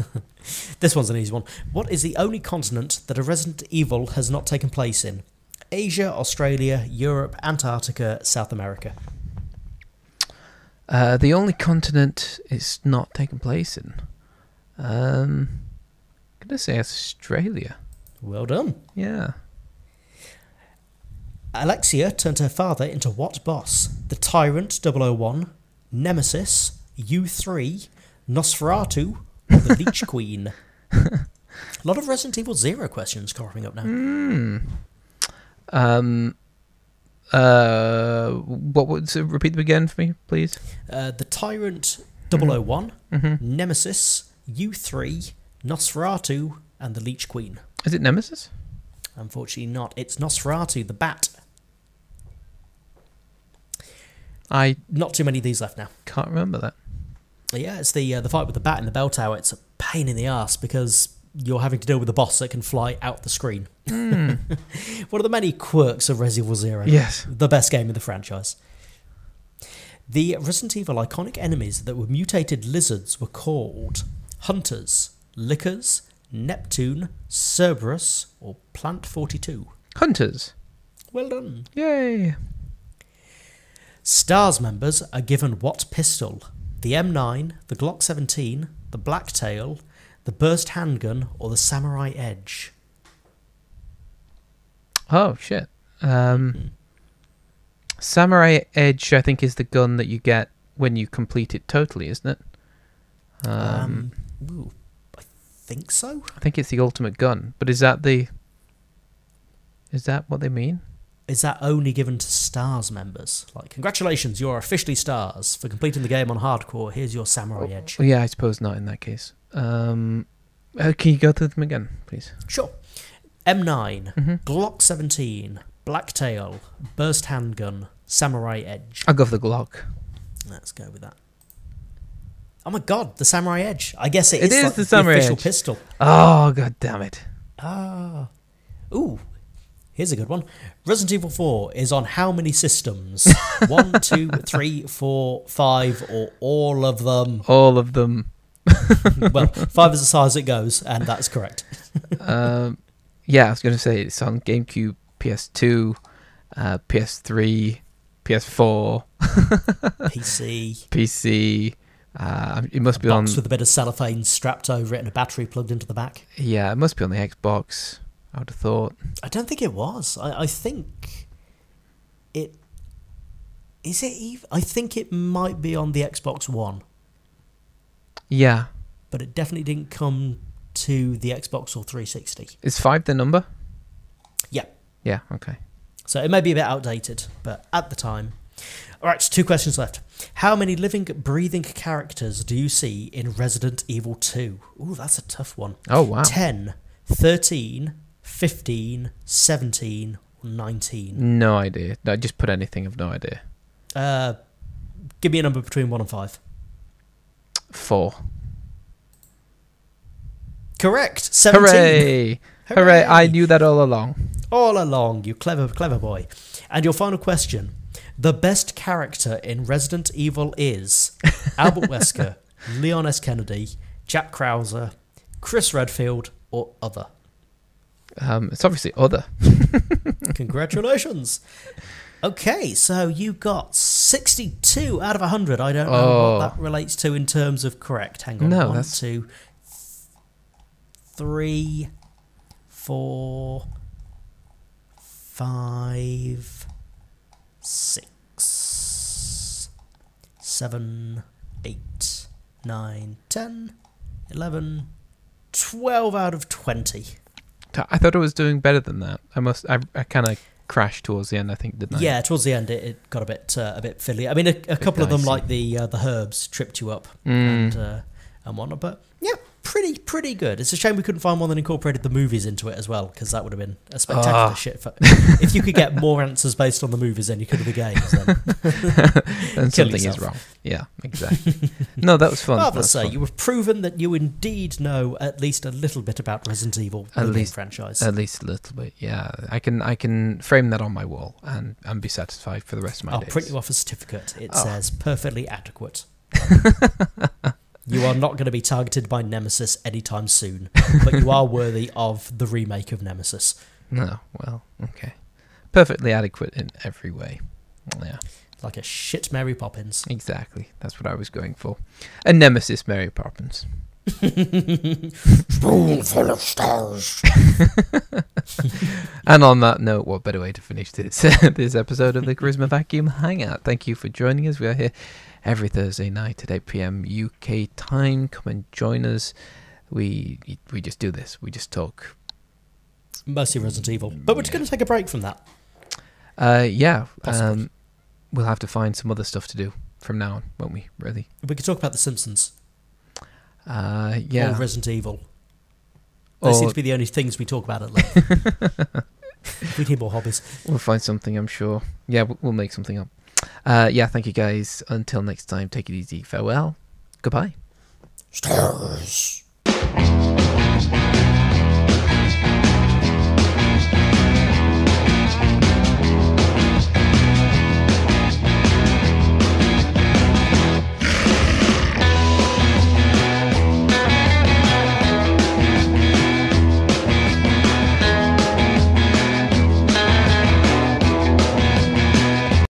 This one's an easy one. What is the only continent that a Resident Evil has not taken place in? Asia, Australia, Europe, Antarctica, South America. Uh, the only continent it's not taking place in. Um, I'm gonna say Australia. Well done. Yeah. Alexia turned her father into what boss? The Tyrant 001, Nemesis, U3, Nosferatu, or the Leech Queen? A lot of Resident Evil Zero questions cropping up now. Hmm. Um. Uh. What would so repeat them again for me, please? Uh, the Tyrant 001, Mm-hmm. Nemesis, U3, Nosferatu, and the Leech Queen. Is it Nemesis? Unfortunately, not. It's Nosferatu, the Bat. I Not too many of these left now. can't remember that. Yeah, it's the uh, the fight with the bat in the bell tower. It's a pain in the ass because you're having to deal with a boss that can fly out the screen. Hmm. One of the many quirks of Resident Evil Zero. yes. The best game in the franchise. The Resident Evil iconic enemies that were mutated lizards were called Hunters, Lickers, Neptune, Cerberus, or Plant 42. Hunters. Well done. Yay. STARS members are given what pistol? The M9, the Glock 17, the Blacktail, the Burst handgun, or the Samurai Edge? Oh shit. Um. Samurai Edge, I think, is the gun that you get when you complete it totally, isn't it? Um, ooh, I think so. I think it's the ultimate gun. But is that the? Is that what they mean? Is that only given to STARS members? Like, congratulations, you're officially STARS for completing the game on hardcore. Here's your Samurai Edge. Well, yeah, I suppose not in that case. Um, uh, can you go through them again, please? Sure. M9, hmm Glock 17, Blacktail, Burst handgun, Samurai Edge. I'll go for the Glock. Let's go with that. Oh my god, the Samurai Edge. I guess It it is, is like the Samurai official Edge. pistol. Oh god damn it! Ah. Ooh. Here's a good one. Resident Evil 4 is on how many systems? One, two, three, four, five, or all of them? All of them. well, five is as high as it goes, and that's correct. um, yeah, I was gonna say it's on GameCube, PS2, uh, PS3, PS4, PC, PC. Uh, it must a be on. box with a bit of cellophane strapped over it and a battery plugged into the back. Yeah, it must be on the Xbox. I would have thought. I don't think it was. I, I think it. Is it even? I think it might be on the Xbox One, Yeah, but it definitely didn't come to the Xbox or 360. is five the number? Yeah. Yeah. Okay. So it may be a bit outdated, but at the time. All right, two questions left. How many living, breathing characters do you see in Resident Evil 2? Ooh, that's a tough one. Oh wow. 10, 13, 15, 17, or 19? No idea. No, just put anything. I've no idea. Uh, give me a number between 1 and 5. Four. Correct. 17. Hooray! Hooray! I knew that all along. All along, you clever, clever boy. And your final question. The best character in Resident Evil is Albert Wesker, Leon S. Kennedy, Jack Krauser, Chris Redfield, or other. Um, it's obviously other. Congratulations. Okay, so you got 62 out of 100. I don't know Oh. what that relates to in terms of correct. Hang on. No, One, that's- two, three, four, five, six, seven, eight, nine, ten, eleven, twelve out of 20. I thought it was doing better than that. I must. I, I kind of crashed towards the end. I think, didn't I? Yeah, towards the end, it, it got a bit uh, a bit fiddly. I mean, a, a couple of them, like the uh, the herbs, tripped you up Mm. and uh, and whatnot. But yeah, pretty pretty good. It's a shame we couldn't find one that incorporated the movies into it as well, because that would have been a spectacular Ah. shit. For, if you could get more answers based on the movies then you could have the games, then something is wrong. Yeah, exactly. no, that was fun. Was say fun. you have proven that you indeed know at least a little bit about Resident Evil At least- franchise. At least a little bit. Yeah, I can. I can frame that on my wall and and be satisfied for the rest of my I'll days. print you off a certificate. It Oh. says perfectly adequate. you are not going to be targeted by Nemesis anytime soon, but you are worthy of the remake of Nemesis. No, well, okay. perfectly adequate in every way. Yeah, Like a shit Mary Poppins. exactly. That's what I was going for. A nemesis, Mary Poppins. Spoon full of stars. And on that note, what better way to finish this this episode of the Charisma Vacuum Hangout? Thank you for joining us. We are here every Thursday night at 8 p.m. UK time. Come and join us. We we just do this. We just talk. Mostly Resident Evil. But we're just going to take a break from that. Uh, yeah. Um, we'll have to find some other stuff to do from now on, won't we? Really? We could talk about The Simpsons Uh, or yeah. Resident Evil. They seem to be the only things we talk about at length. we need more hobbies. we'll find something. I'm sure. Yeah, we'll, we'll make something up. Uh, yeah. Thank you guys. Until next time. Take it easy. Farewell. Goodbye. Stars.